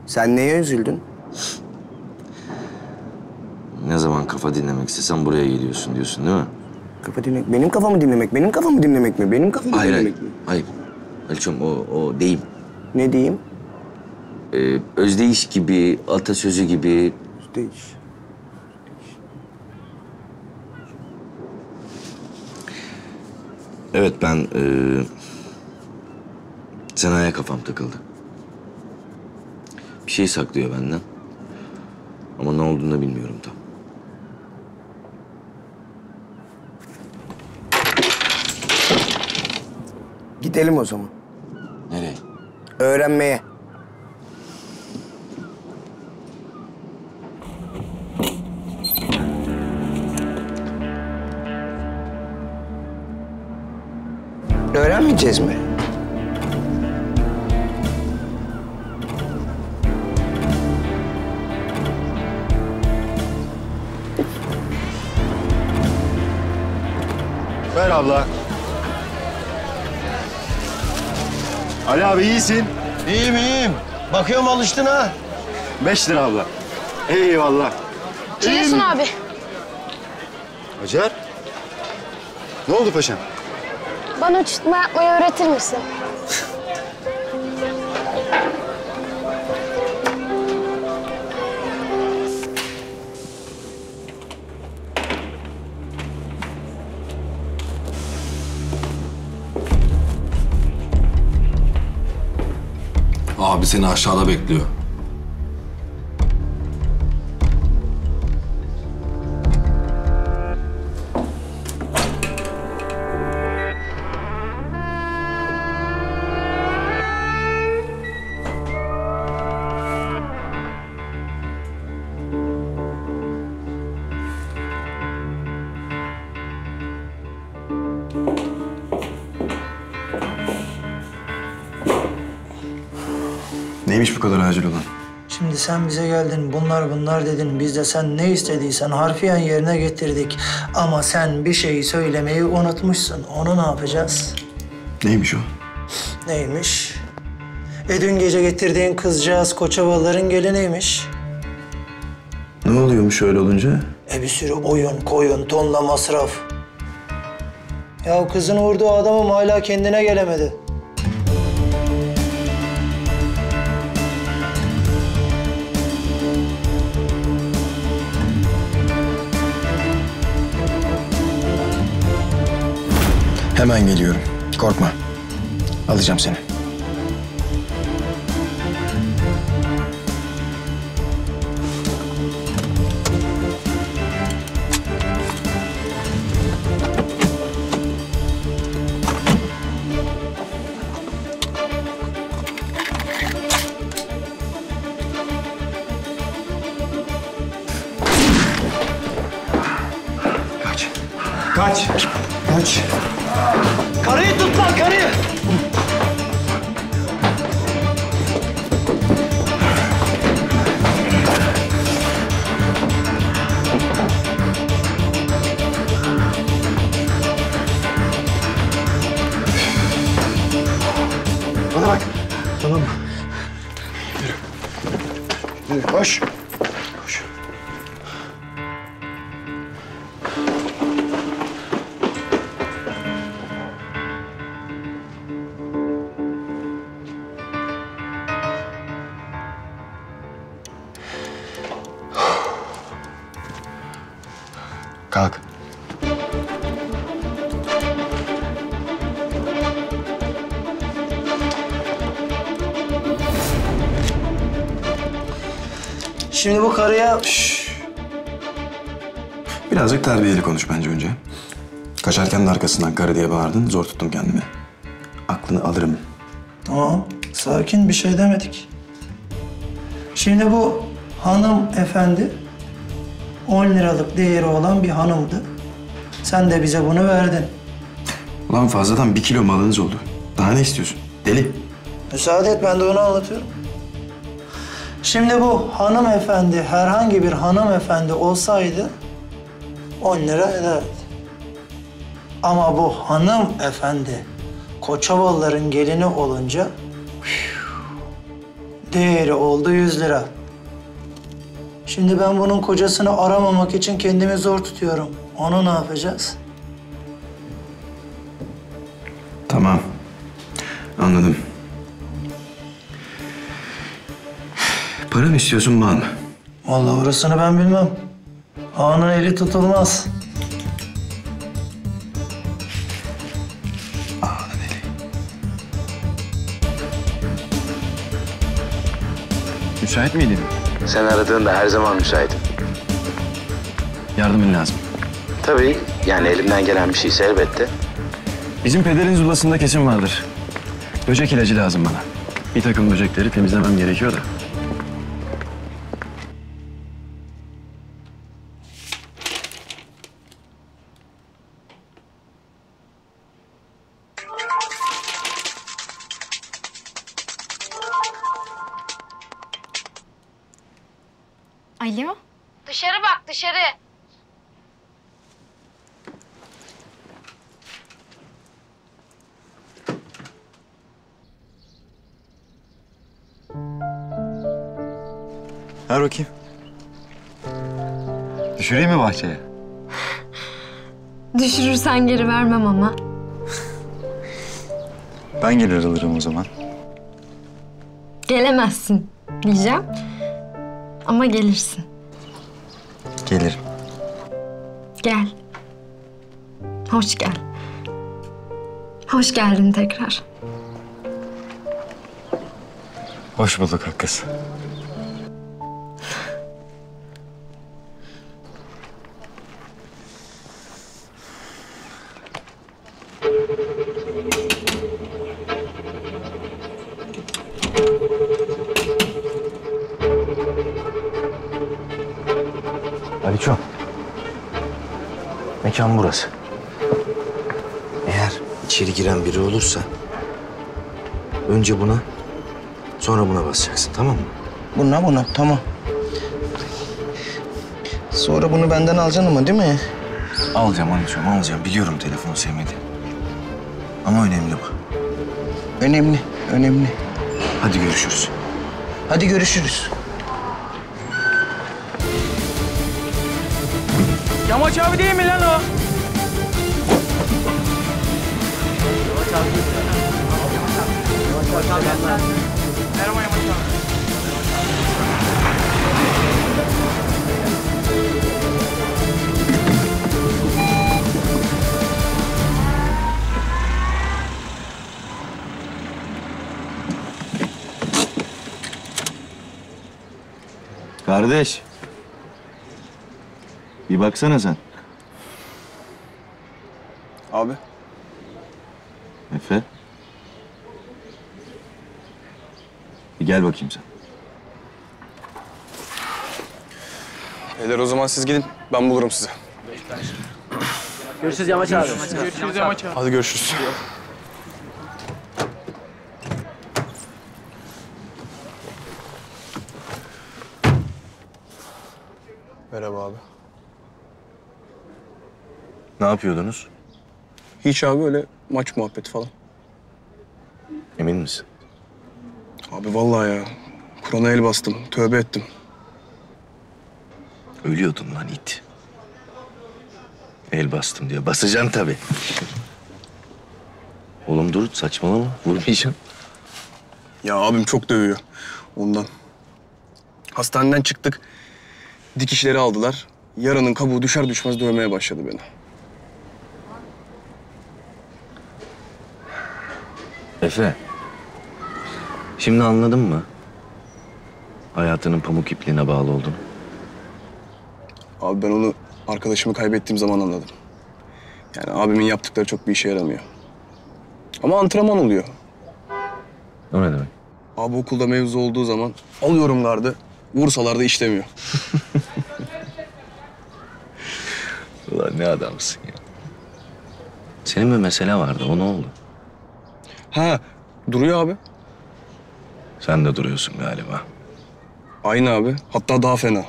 Sen neye üzüldün? Ne zaman kafa dinlemek istesem buraya geliyorsun diyorsun değil mi? Kafa dinlemek. Benim kafamı dinlemek. Benim kafamı dinlemek mi? Benim kafamı Hayır, hayır. dinlemek mi? Hayır. Aliçoğum o, o deyim. Ne diyeyim? Ee, özdeyiş gibi, atasözü gibi. Özdeyiş. Evet ben... E, Sena'ya kafam takıldı. Bir şey saklıyor benden. Ama ne olduğunu da bilmiyorum tam. Gidelim o zaman. Nereye? Öğrenmeye. Öğrenmeyeceğiz mi? Ver abla. Ali abi iyisin. İyiyim iyiyim. Bakıyorum alıştın ha. Beş lira abla. Eyvallah. Geliyorsun abi. Hacer. Ne oldu paşam? Bana uçurtma yapmayı öğretir misin? Abi seni aşağıda bekliyor. Sen bize geldin, bunlar bunlar dedin. Biz de sen ne istediysen harfiyen yerine getirdik. Ama sen bir şeyi söylemeyi unutmuşsun. Onu ne yapacağız? Neymiş o? Neymiş? E dün gece getirdiğin kızcağız Koçovalıların geliniymiş. Ne oluyormuş öyle olunca? E bir sürü oyun, koyun, tonla masraf. Ya kızın vurduğu adamım hala kendine gelemedi. Hemen geliyorum. Korkma. Alacağım seni. Şimdi bu karıya... Birazcık terbiyeli konuş bence önce. Kaçarken de arkasından karı diye bağırdın. Zor tuttum kendimi. Aklını alırım. Tamam, sakin bir şey demedik. Şimdi bu hanım efendi 10 liralık değeri olan bir hanımdı. Sen de bize bunu verdin. Ulan fazladan bir kilo malınız oldu. Daha ne istiyorsun? Deli. Müsaade et ben de onu anlatıyorum. Şimdi bu hanımefendi herhangi bir hanımefendi olsaydı 10 lira ederdi. Ama bu hanımefendi Koçovalıların gelini olunca değeri oldu 100 lira. Şimdi ben bunun kocasını aramamak için kendimi zor tutuyorum. Onu ne yapacağız? Tamam. Anladım. Para mı istiyorsun mal mı? Vallahi orasını ben bilmem. Ağanın eli tutulmaz. Müsait miydin? Sen aradığında her zaman müsaitim. Yardımın lazım. Tabii. Yani elimden gelen bir şeyse elbette. Bizim pederin zulasında kesin vardır. Böcek ilacı lazım bana. Bir takım böcekleri temizlemem gerekiyor da. Bakayım. Düşüreyim mi bahçeye? Düşürürsen geri vermem ama. Ben gelir alırım o zaman. Gelemezsin diyeceğim. Ama gelirsin. Gelirim. Gel. Hoş gel. Hoş geldin tekrar. Hoş bulduk Hakkız. Mekan burası. Eğer içeri giren biri olursa önce buna sonra buna basacaksın tamam mı? Buna buna tamam. Sonra bunu benden alacaksın ama değil mi? Alacağım Aliço'm alacağım. Biliyorum telefonu sevmedi. Ama önemli bu. Önemli, önemli. Hadi görüşürüz. Hadi görüşürüz. Yamaç abi değil mi lan o? Merhaba Yamaç abi. Kardeş. Bir baksana sen. Abi. Efe. Bir gel bakayım sen. Beyler o zaman siz gidin. Ben bulurum sizi. Görüşürüz Yamaç abi. Görüşürüz Yamaç abi. Hadi görüşürüz. Merhaba abi. Ne yapıyordunuz? Hiç abi öyle maç muhabbeti falan. Emin misin? Abi vallahi ya. Kur'an'a el bastım. Tövbe ettim. Ölüyordun lan it. El bastım diyor. Basacaksın tabii. Oğlum dur saçmalama. Vurmayacağım. Ya abim çok dövüyor. Ondan. Hastaneden çıktık. Dikişleri aldılar. yarının kabuğu düşer düşmez dövmeye başladı beni. Efe. Şimdi anladın mı? Hayatının pamuk ipliğine bağlı oldun. Abi ben onu arkadaşımı kaybettiğim zaman anladım. Yani abimin yaptıkları çok bir işe yaramıyor. Ama antrenman oluyor. O ne demek? Abi okulda mevzu olduğu zaman alıyorum gardı. Vursalar da işlemiyor. Ulan ne adamsın ya. Senin bir mesele vardı. O ne oldu? Ha, duruyor abi. Sen de duruyorsun galiba. Aynı abi. Hatta daha fena.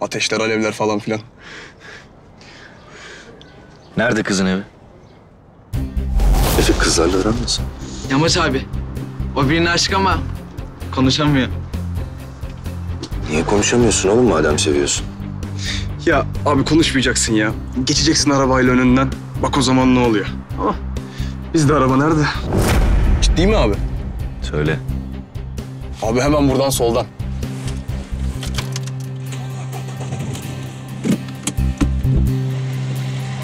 Ateşler, alevler falan filan. Nerede kızın evi? Efe kızlarla aran nasıl? Yamaç abi. O birine aşık ama konuşamıyor. Niye konuşamıyorsun oğlum madem seviyorsun? Ya abi konuşmayacaksın ya. Geçeceksin arabayla önünden. Bak o zaman ne oluyor. Ama bizde araba nerede? Ciddi mi abi? Söyle. Abi hemen buradan soldan.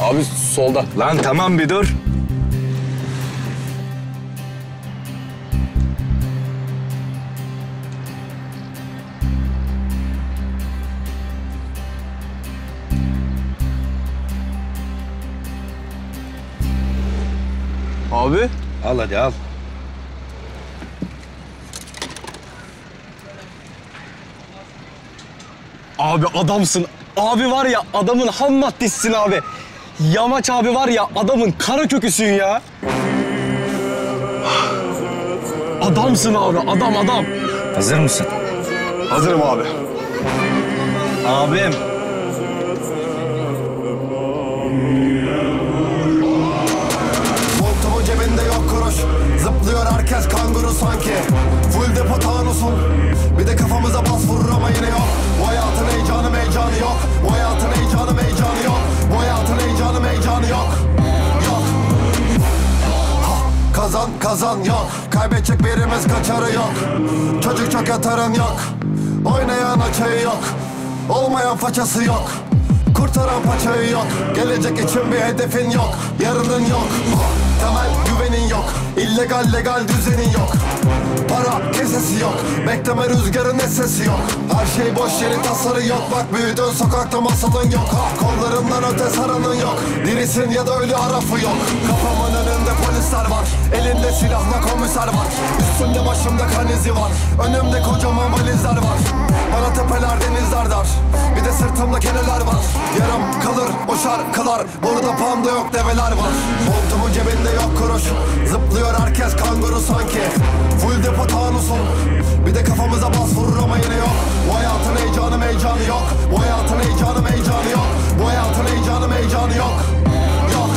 Abi solda. Lan tamam bir dur. Abi. Al hadi al. Abi adamsın. Abi var ya adamın ham maddesisin abi. Yamaç abi var ya adamın kara köküsün ya. Adamsın abi adam adam. Hazır mısın? Hazırım abi. Abim. Kazan kazan yok. Kaybedecek birimiz kaçarı yok. Çocuk çok yatarın yok. Oynayan açığı yok. Olmayan façası yok. Kurtaran paçayı yok. Gelecek için bir hedefin yok. Yarının yok. Temel güvenin yok. İllegal legal düzenin yok Para kesesi yok. Bekleme rüzgarın sesi yok. Her şey boş yeri tasarı yok. Bak büyüdün sokakta masalın yok. Ha, Kollarından öte saranın yok. Dirisin ya da ölü harafı yok. Kafamın önünde polisler var. Elinde silahla komiser var. Üstümde başımda kan izi var. Önümde kocaman valizler var. Bana tepeler denizler dar. Bir de sırtımda keneler var. Yarım kalır o şarkılar Burada panda yok develer var. Montumun cebinde yok kuruş. Zıplıyor herkes kanguru sanki Full depo tanusun Bir de kafamıza bas vurur ama yine yok. Bu hayatın heyecanı meycanı yok. Bu hayatın heyecanı meycanı yok. Bu hayatın heyecanı meycanı yok. Yok.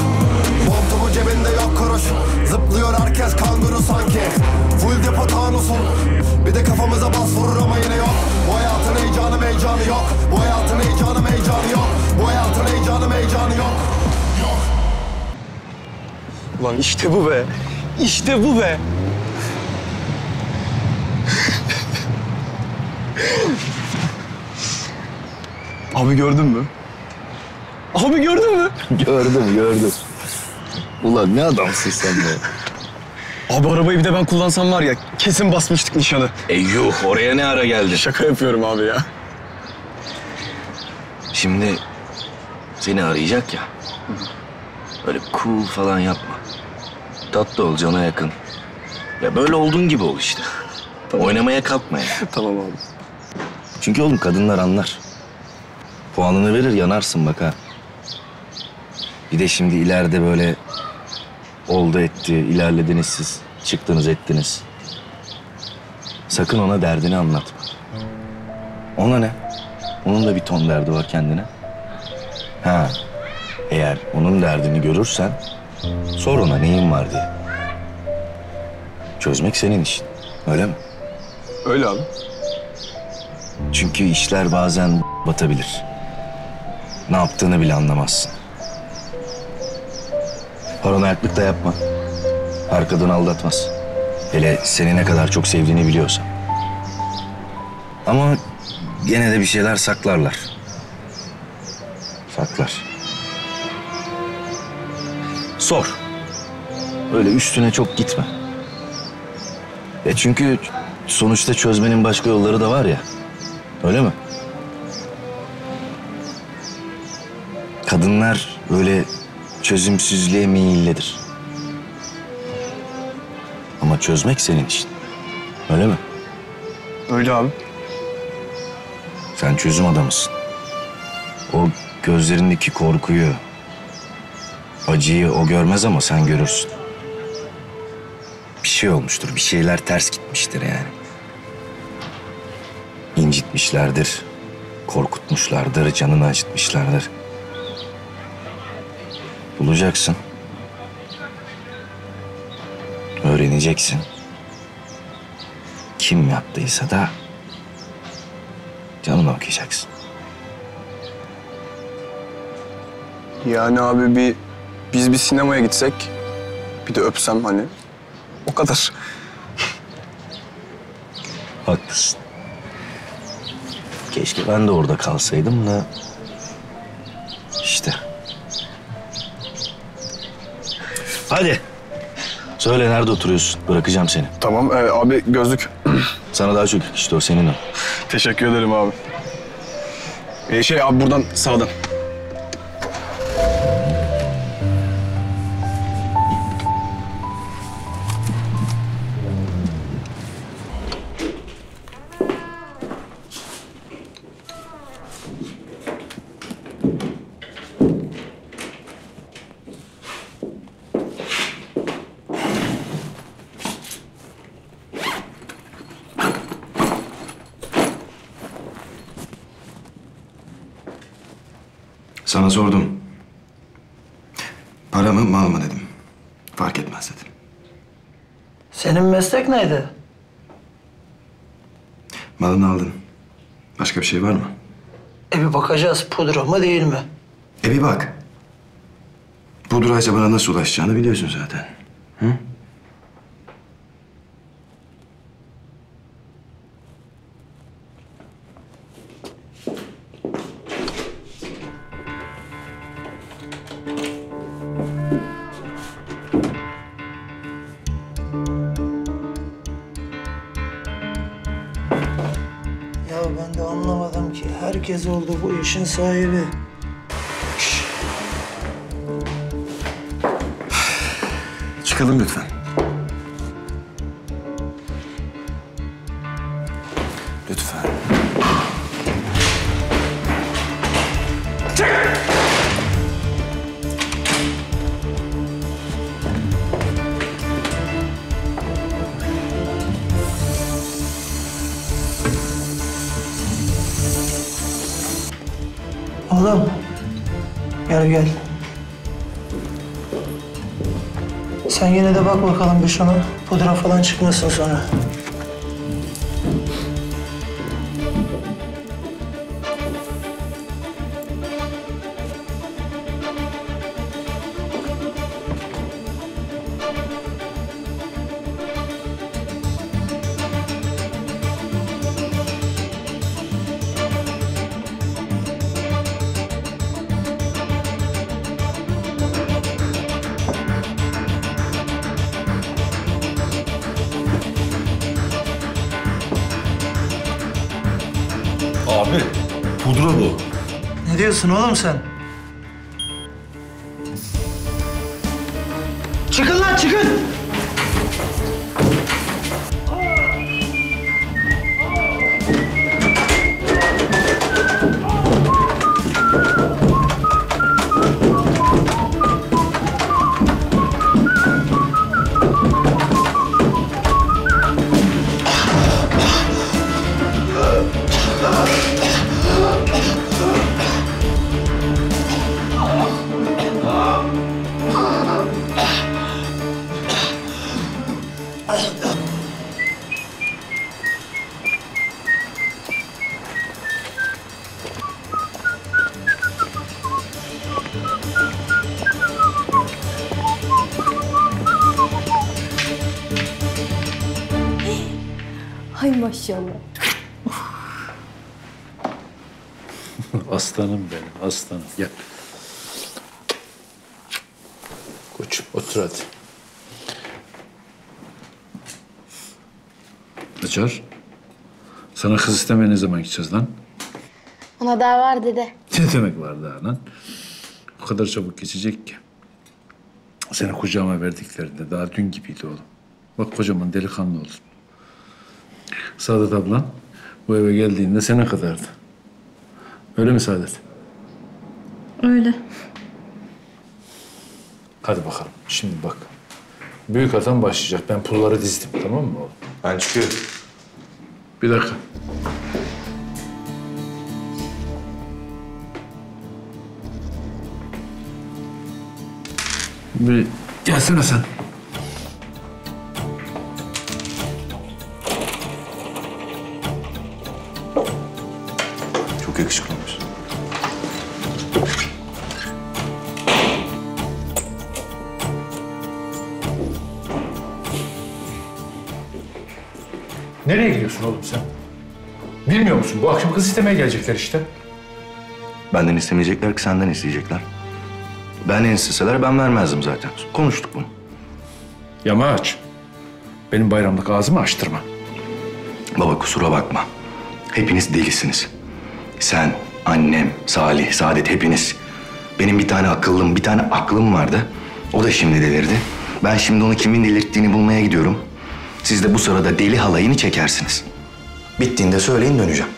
Montumun cebinde yok kuruş. Zıplıyor herkes kanguru sanki. Full depo tanusun Bir de kafamıza bas vurur ama yine yok. Bu hayatın heyecanı meycanı yok. Bu hayatın heyecanı meycanı yok. Bu hayatın heyecanı meycanı yok. Ulan işte bu be. İşte bu be. Abi gördün mü? Abi gördün mü? Gördüm gördüm. Ulan ne adamsın sen be. Abi arabayı bir de ben kullansam var ya kesin basmıştık nişanı. E yuh oraya ne ara geldin? Şaka yapıyorum abi ya. Şimdi seni arayacak ya. Öyle cool falan yapma. Tatlı ol cana yakın. Ya böyle olduğun gibi ol işte. Oynamaya kalkma ya. tamam abi. Çünkü oğlum kadınlar anlar. Puanını verir yanarsın bak ha. Bir de şimdi ileride böyle oldu etti, ilerlediniz siz. Çıktınız ettiniz. Sakın ona derdini anlatma. Ona ne? Onun da bir ton derdi var kendine. Ha, eğer onun derdini görürsen sor ona neyin var diye. Çözmek senin işin. Öyle mi? Öyle abi. Çünkü işler bazen batabilir. Ne yaptığını bile anlamazsın. Paranoyaklık da yapma. Her kadın aldatmaz. Hele seni ne kadar çok sevdiğini biliyorsan. Ama gene de bir şeyler saklarlar. Saklar. Sor. Öyle üstüne çok gitme. Ya çünkü sonuçta çözmenin başka yolları da var ya. Öyle mi? Kadınlar böyle çözümsüzlüğe meyillidir. Ama çözmek senin işin. Öyle mi? Öyle abi. Sen çözüm adamısın. O gözlerindeki korkuyu, acıyı o görmez ama sen görürsün. Bir şey olmuştur, bir şeyler ters gitmiştir yani. İncitmişlerdir, korkutmuşlardır, canını acıtmışlardır. Bulacaksın. Öğreneceksin. Kim yaptıysa da canını okuyacaksın. Yani abi bir biz bir sinemaya gitsek bir de öpsem hani o kadar. Haklısın. Keşke ben de orada kalsaydım da işte. Hadi. Söyle nerede oturuyorsun? Bırakacağım seni. Tamam e, abi gözlük. Sana daha çok işte o senin o. Teşekkür ederim abi. E, şey abi buradan sağdan. Sana sordum. Para mı mal mı dedim. Fark etmez dedim. Senin meslek neydi? Malını aldın. Başka bir şey var mı? E bir bakacağız pudra mı değil mi? E bir bak. Pudraysa bana nasıl ulaşacağını biliyorsun zaten. Hı? Herkes oldu bu işin sahibi. Çıkalım lütfen. Gel gel. Sen yine de bak bakalım bir şuna. Pudra falan çıkmasın sonra. Diyorsun oğlum sen? Aslanım benim, aslanım. Gel. Koçum otur hadi. Açar. Sana kız istemeye ne zaman gideceğiz lan? Ona daha var dede. Ne demek var daha lan? O kadar çabuk geçecek ki. Seni kucağıma verdiklerinde daha dün gibiydi oğlum. Bak kocaman delikanlı oldun. Saadet ablan bu eve geldiğinde sene kadardı. Öyle mi Saadet? Öyle. Hadi bakalım. Şimdi bak. Büyük atan başlayacak. Ben pulları dizdim. Tamam mı oğlum? Ben çıkıyorum. Bir dakika. Bir gelsene sen. Çok yakışıklı Nereye gidiyorsun oğlum sen? Bilmiyor musun? Bu akşam kız istemeye gelecekler işte. Benden istemeyecekler ki senden isteyecekler. Benden isteseler ben vermezdim zaten. Konuştuk bunu. Yamaç. Benim bayramlık ağzımı açtırma. Baba kusura bakma. Hepiniz delisiniz. Sen, annem, Salih, Saadet hepiniz. Benim bir tane akıllım, bir tane aklım vardı. O da şimdi delirdi. Ben şimdi onu kimin delirttiğini bulmaya gidiyorum. Siz de bu sırada deli halayını çekersiniz. Bittiğinde söyleyin döneceğim.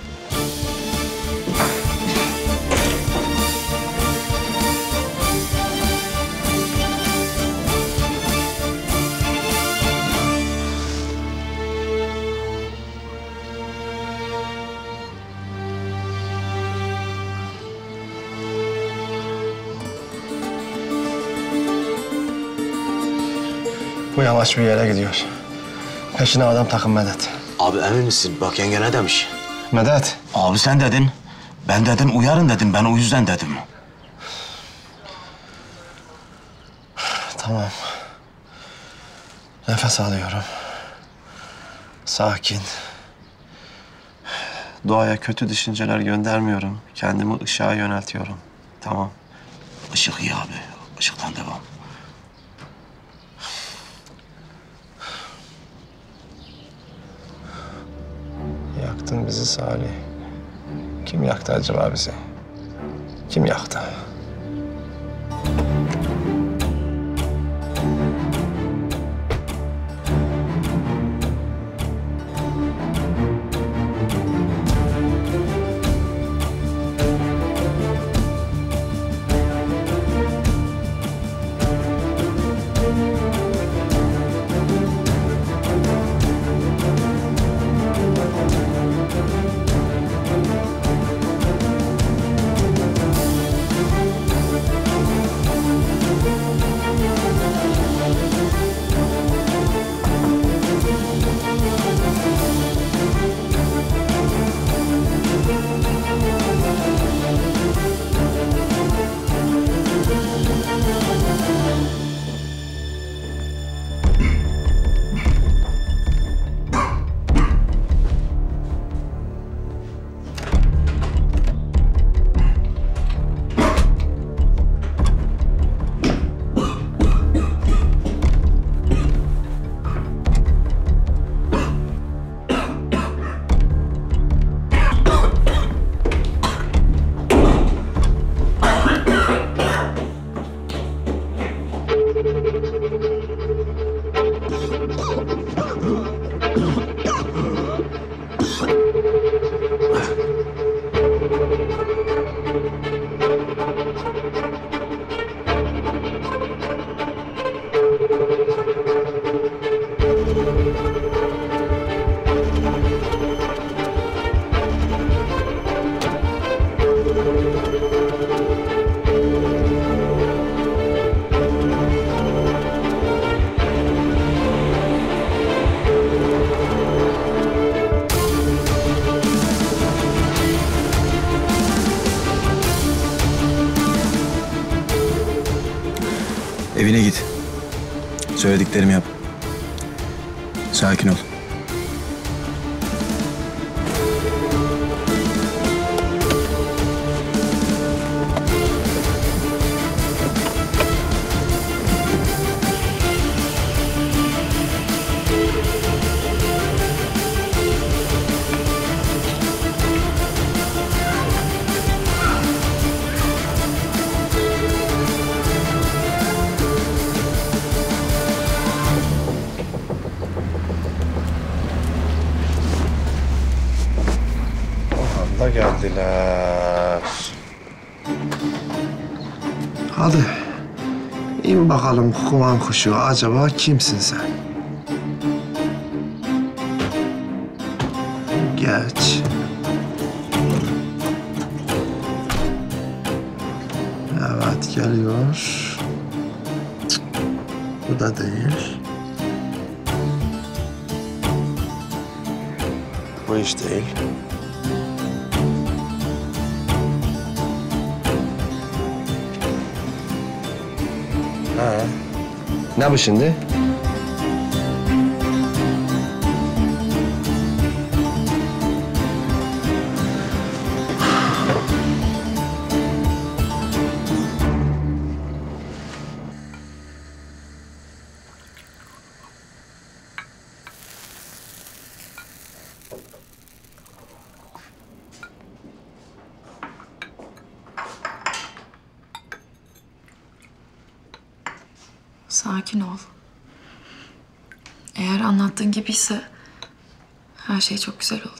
Bu yamaç bir yere gidiyor. Peşine adam takım Medet. Abi emin misin? Bak yenge ne demiş? Medet. Abi sen dedin. Ben dedin uyarın dedim. Ben o yüzden dedim. Tamam. Nefes alıyorum. Sakin. Doğaya kötü düşünceler göndermiyorum. Kendimi ışığa yöneltiyorum. Tamam. Işık iyi abi. Işıktan devam. Yaktın bizi Salih. Kim yaktı acaba bizi? Kim yaktı? Söylediklerimi yap. Bakalım kuman kuşu. Acaba kimsin sen? Şimdi? Şey çok güzel olacak.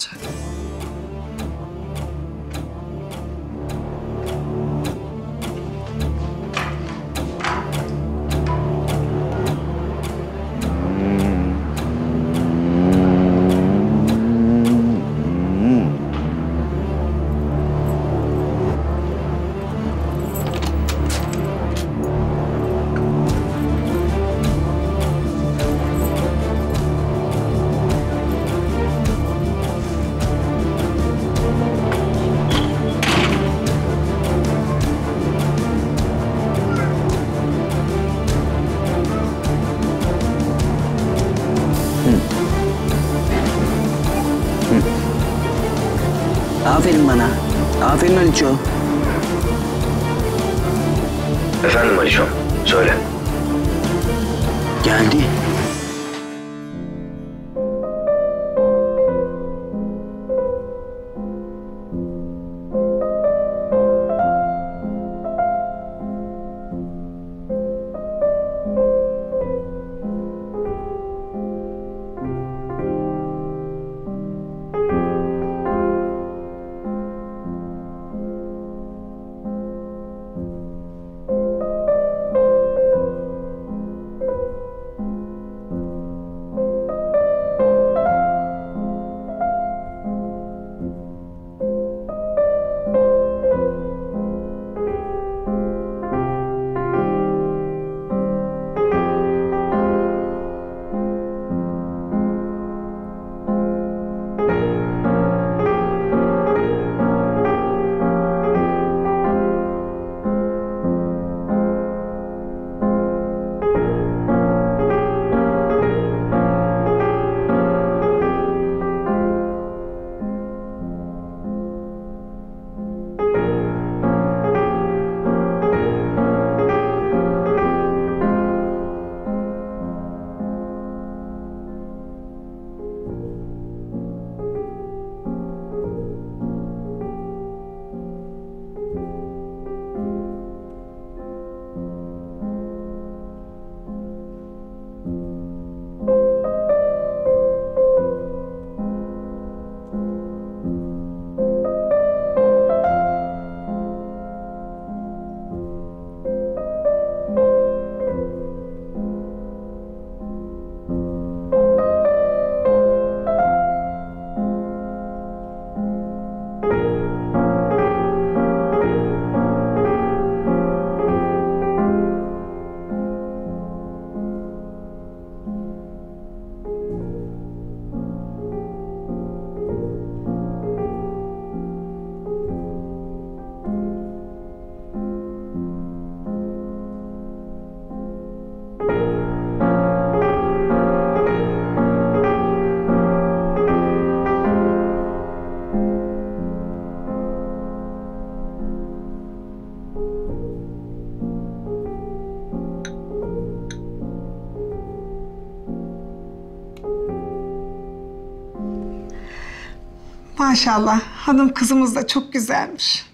Maşallah hanım kızımız da çok güzelmiş.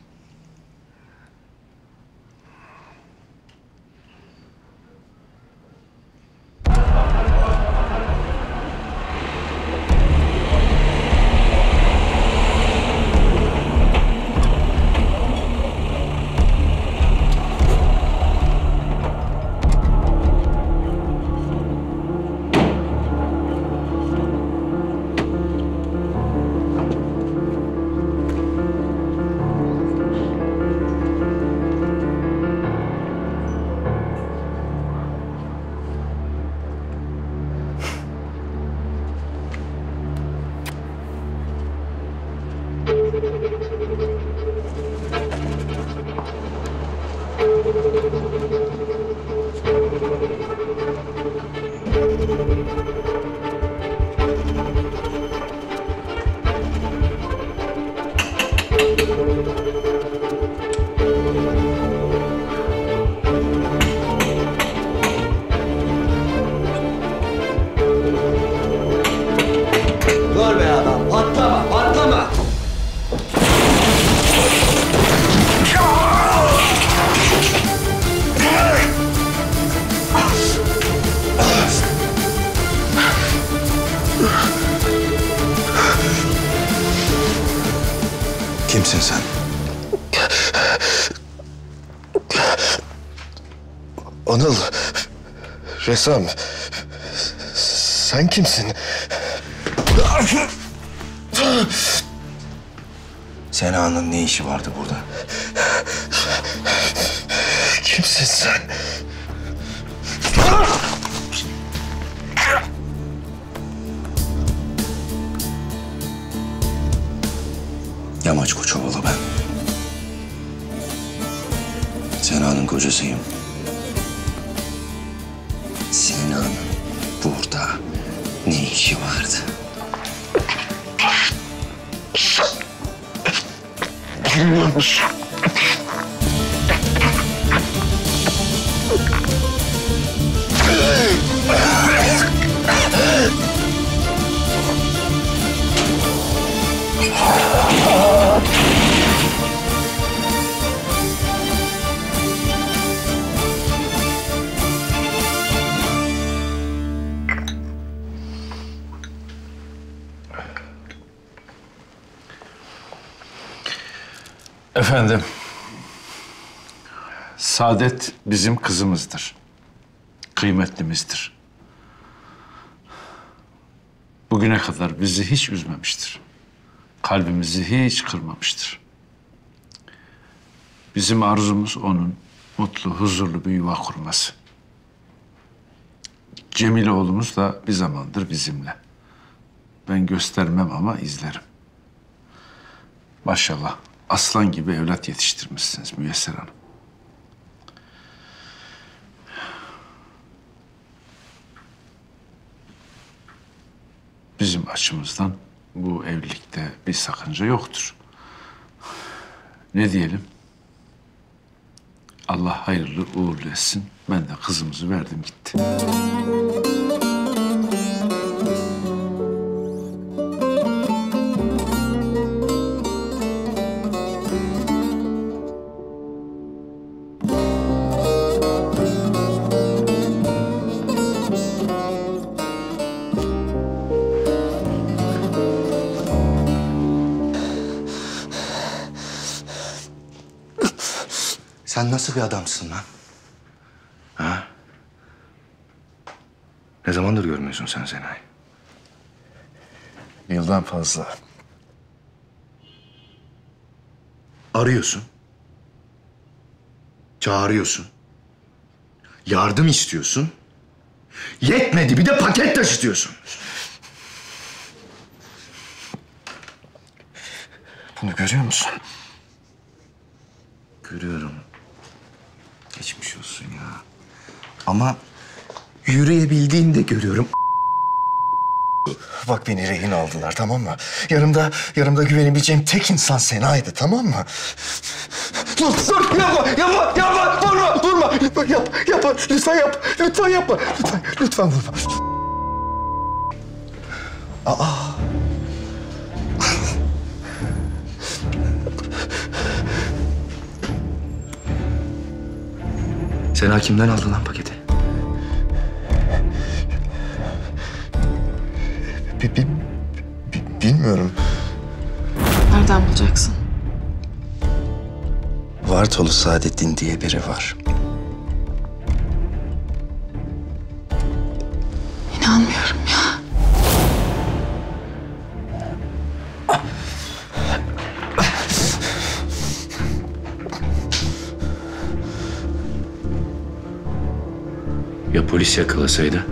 Ressam. Sen kimsin? Sena'nın ne işi vardı burada? Kimsin sen? Yamaç Koçovalı ben. Sena'nın kocasıyım. Sena'nın burada ne işi vardı? Efendim, Saadet bizim kızımızdır. Kıymetlimizdir. Bugüne kadar bizi hiç üzmemiştir. Kalbimizi hiç kırmamıştır. Bizim arzumuz onun mutlu, huzurlu bir yuva kurması. Cemile oğlumuz da bir zamandır bizimle. Ben göstermem ama izlerim. Maşallah aslan gibi evlat yetiştirmişsiniz Müyesser Hanım. Bizim açımızdan bu evlilikte bir sakınca yoktur. Ne diyelim? Allah hayırlı uğurlu etsin. Ben de kızımızı verdim gitti. Sen nasıl bir adamsın lan? Ha? Ne zamandır görmüyorsun sen Sena'yı? Yıldan fazla. Arıyorsun. Çağırıyorsun. Yardım istiyorsun. Yetmedi bir de paket taşıtıyorsun. Bunu görüyor musun? Görüyorum. Geçmiş olsun ya. Ama yürüyebildiğini de görüyorum. Bak beni rehin aldılar tamam mı? Yanımda, yanımda güvenebileceğim tek insan Sena'ydı tamam mı? Dur, dur, yapma, yapma, yapma, vurma, vurma. Yapma, yap, yapma, lütfen yap, lütfen yapma. Lütfen, lütfen vurma. Aa. Sena kimden aldı lan paketi? Bi- bi- bi- bilmiyorum. Nereden bulacaksın? Vartolu Saadettin diye biri var. Polis yakalasaydı?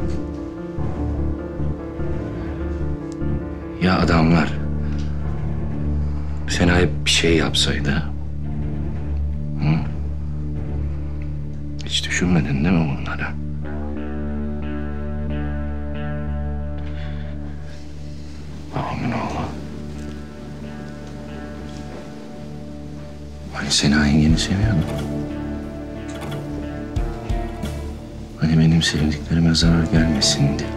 Ya adamlar Sena'ya bir şey yapsaydı? Hı? Hiç düşünmedin değil mi bunları? Babamın oğlu. Hani Sena yengeni seviyordun. benim sevdiklerime zarar gelmesin diye.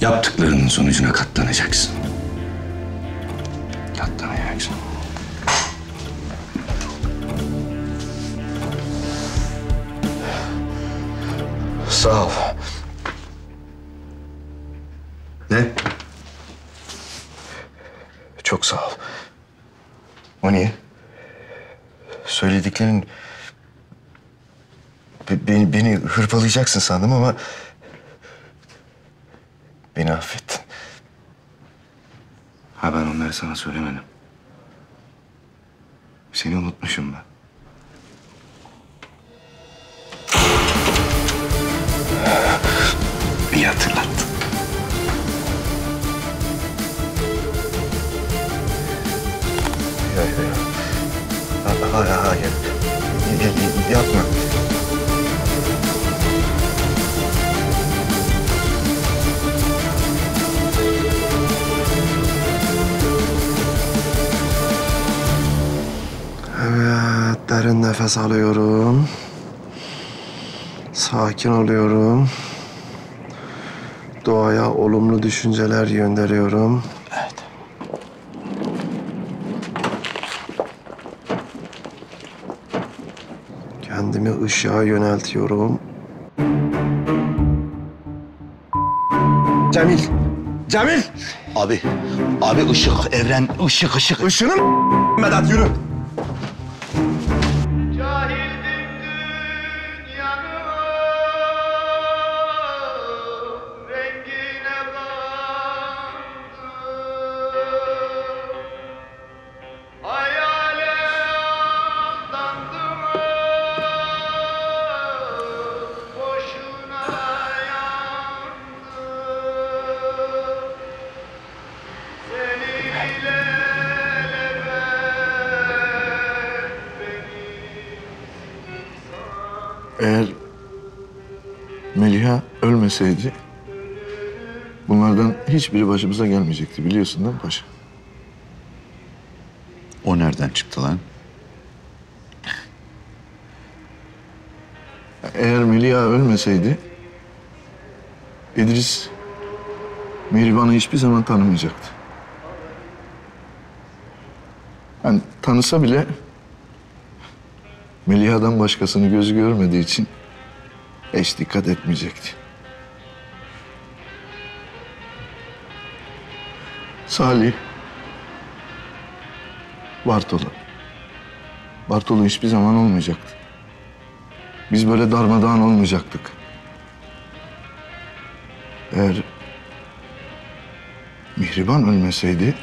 Yaptıklarının sonucuna katlanacaksın. Katlanacaksın. Sağ ol. Ne? Çok sağ ol. O niye? Söylediklerin... Be- beni, beni hırpalayacaksın sandım ama... Beni affettin. Ha ben onları sana söylemedim. Seni unutmuşum ben. İyi hatırlattın. Hayır, hayır. Yapma. Evet, derin nefes alıyorum. Sakin oluyorum. Doğaya olumlu düşünceler gönderiyorum. Evet. Kendimi ışığa yöneltiyorum. Cemil! Cemil! Abi, abi ışık, evren, ışık, ışık. Işığını Medat yürü. Meliha ölmeseydi bunlardan hiçbiri başımıza gelmeyecekti biliyorsun değil mi paşa? O nereden çıktı lan? Eğer Meliha ölmeseydi İdris Mihriban'ı hiçbir zaman tanımayacaktı. Yani tanısa bile Meliha'dan başkasını gözü görmediği için hiç dikkat etmeyecekti. Salih, Bartolo. Bartolo hiçbir zaman olmayacaktı. Biz böyle darmadağın olmayacaktık. Eğer Mihriban ölmeseydi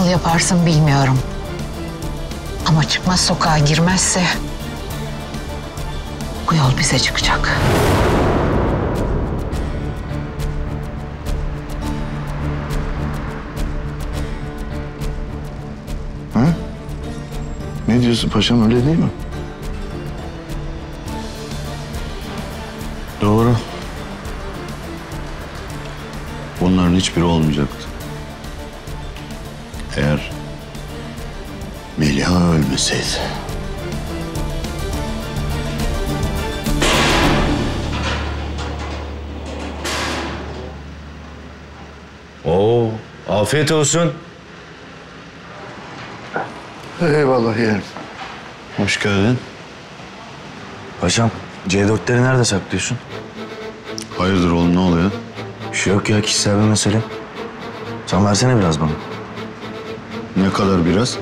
Nasıl yaparsın bilmiyorum. Ama çıkmaz sokağa girmezse bu yol bize çıkacak. Ha? Ne diyorsun paşam öyle değil mi? Doğru. Bunların hiçbiri olmayacaktı. Ölmeseydi. Oo, afiyet olsun. Eyvallah yeğenim. Hoş geldin. Paşam, C4'leri nerede saklıyorsun? Hayırdır oğlum ne oluyor? Bir şey yok ya, kişisel bir mesele. Sen versene biraz bana. Ne kadar biraz?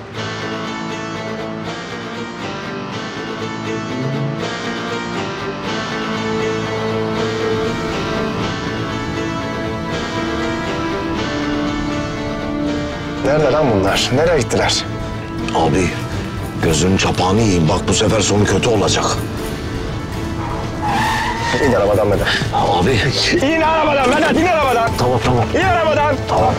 Nerede lan bunlar? Nereye gittiler? Abi gözünün çapağını yiyeyim. Bak bu sefer sonu kötü olacak. İn arabadan Vedat. Abi. İn arabadan Vedat, in arabadan. Tamam tamam. İn arabadan. Tamam.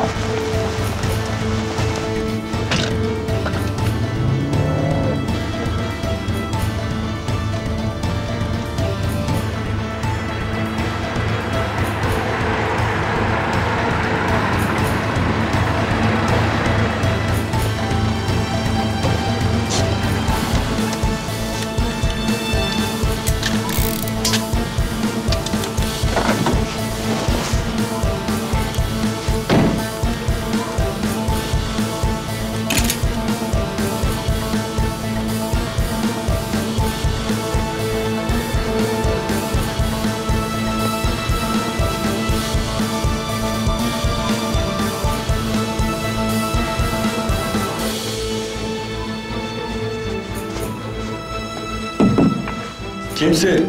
Kimsin?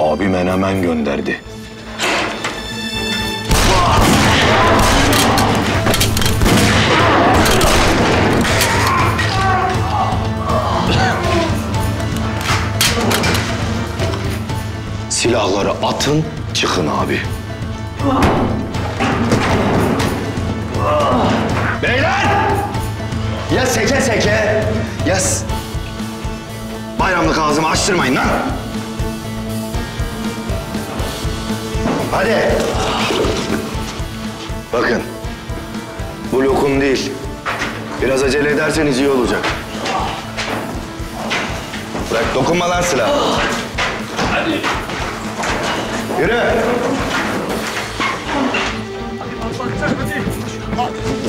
Abim hemen gönderdi. Silahları atın, çıkın abi. Beyler! Ya seke seke, ya... Bayramlık ağzımı açtırmayın lan. Hadi. Bakın. Bu lokum değil. Biraz acele ederseniz iyi olacak. Bırak dokunma lan silah. Hadi. Yürü. Hadi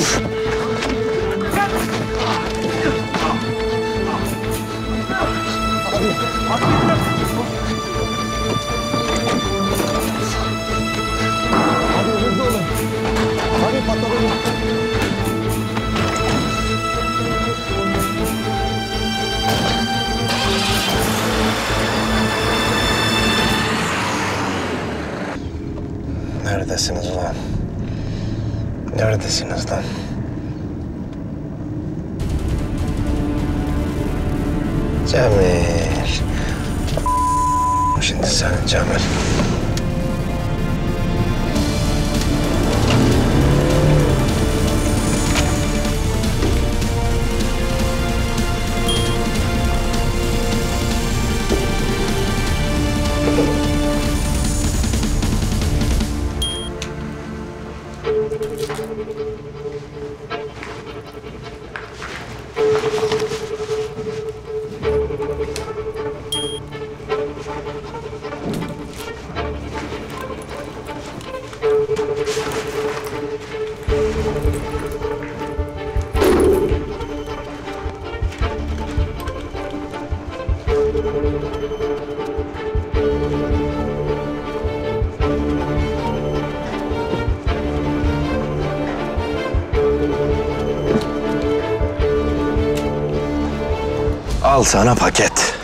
patladı. Neredesiniz ulan? Neredesiniz lan? Cemil. Şimdi sen Cemil. Sana paket.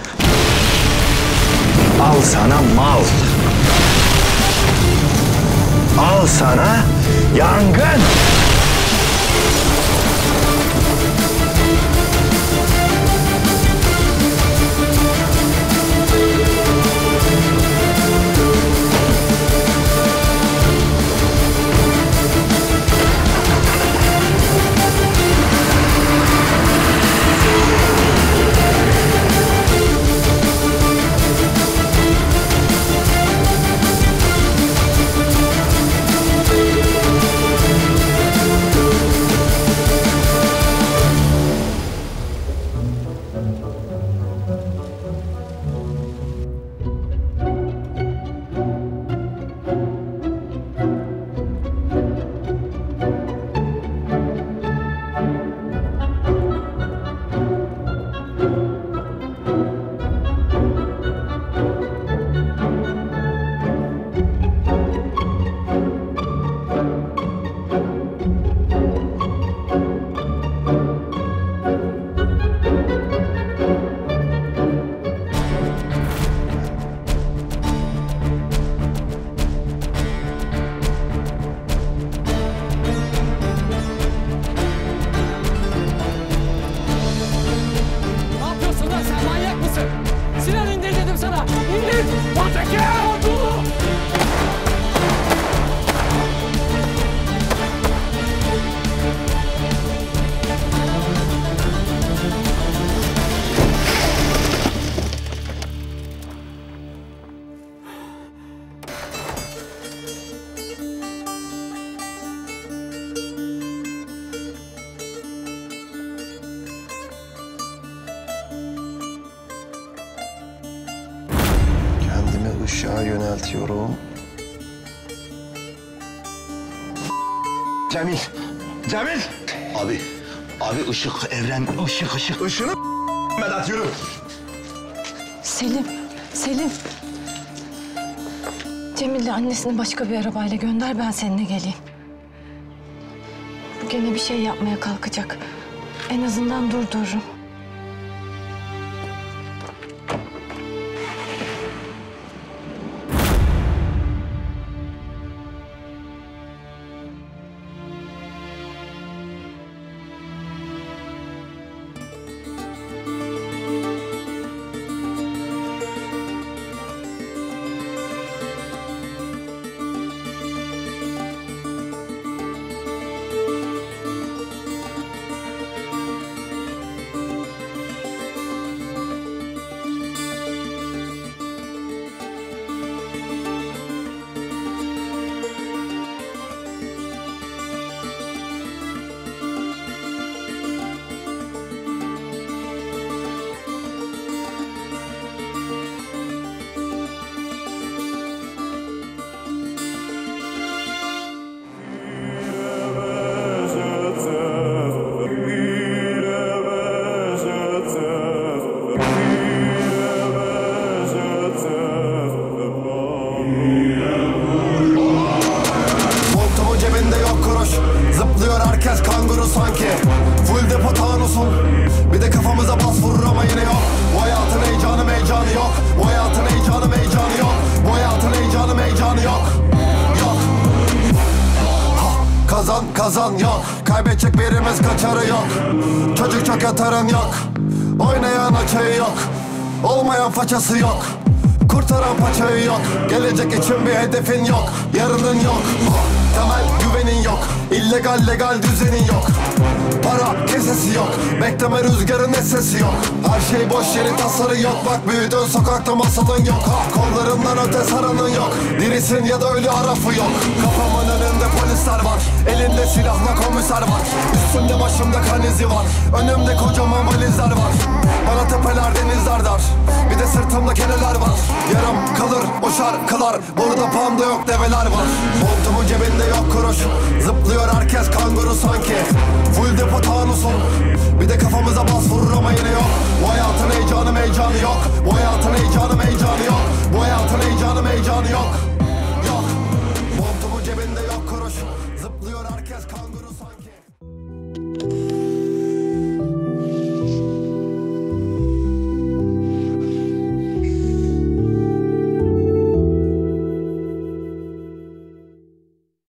Evren, ışık, ışık. Işını Medat yürü. Selim, Selim. Cemil'le annesini başka bir arabayla gönder ben seninle geleyim. Bu gene bir şey yapmaya kalkacak. En azından durdururum.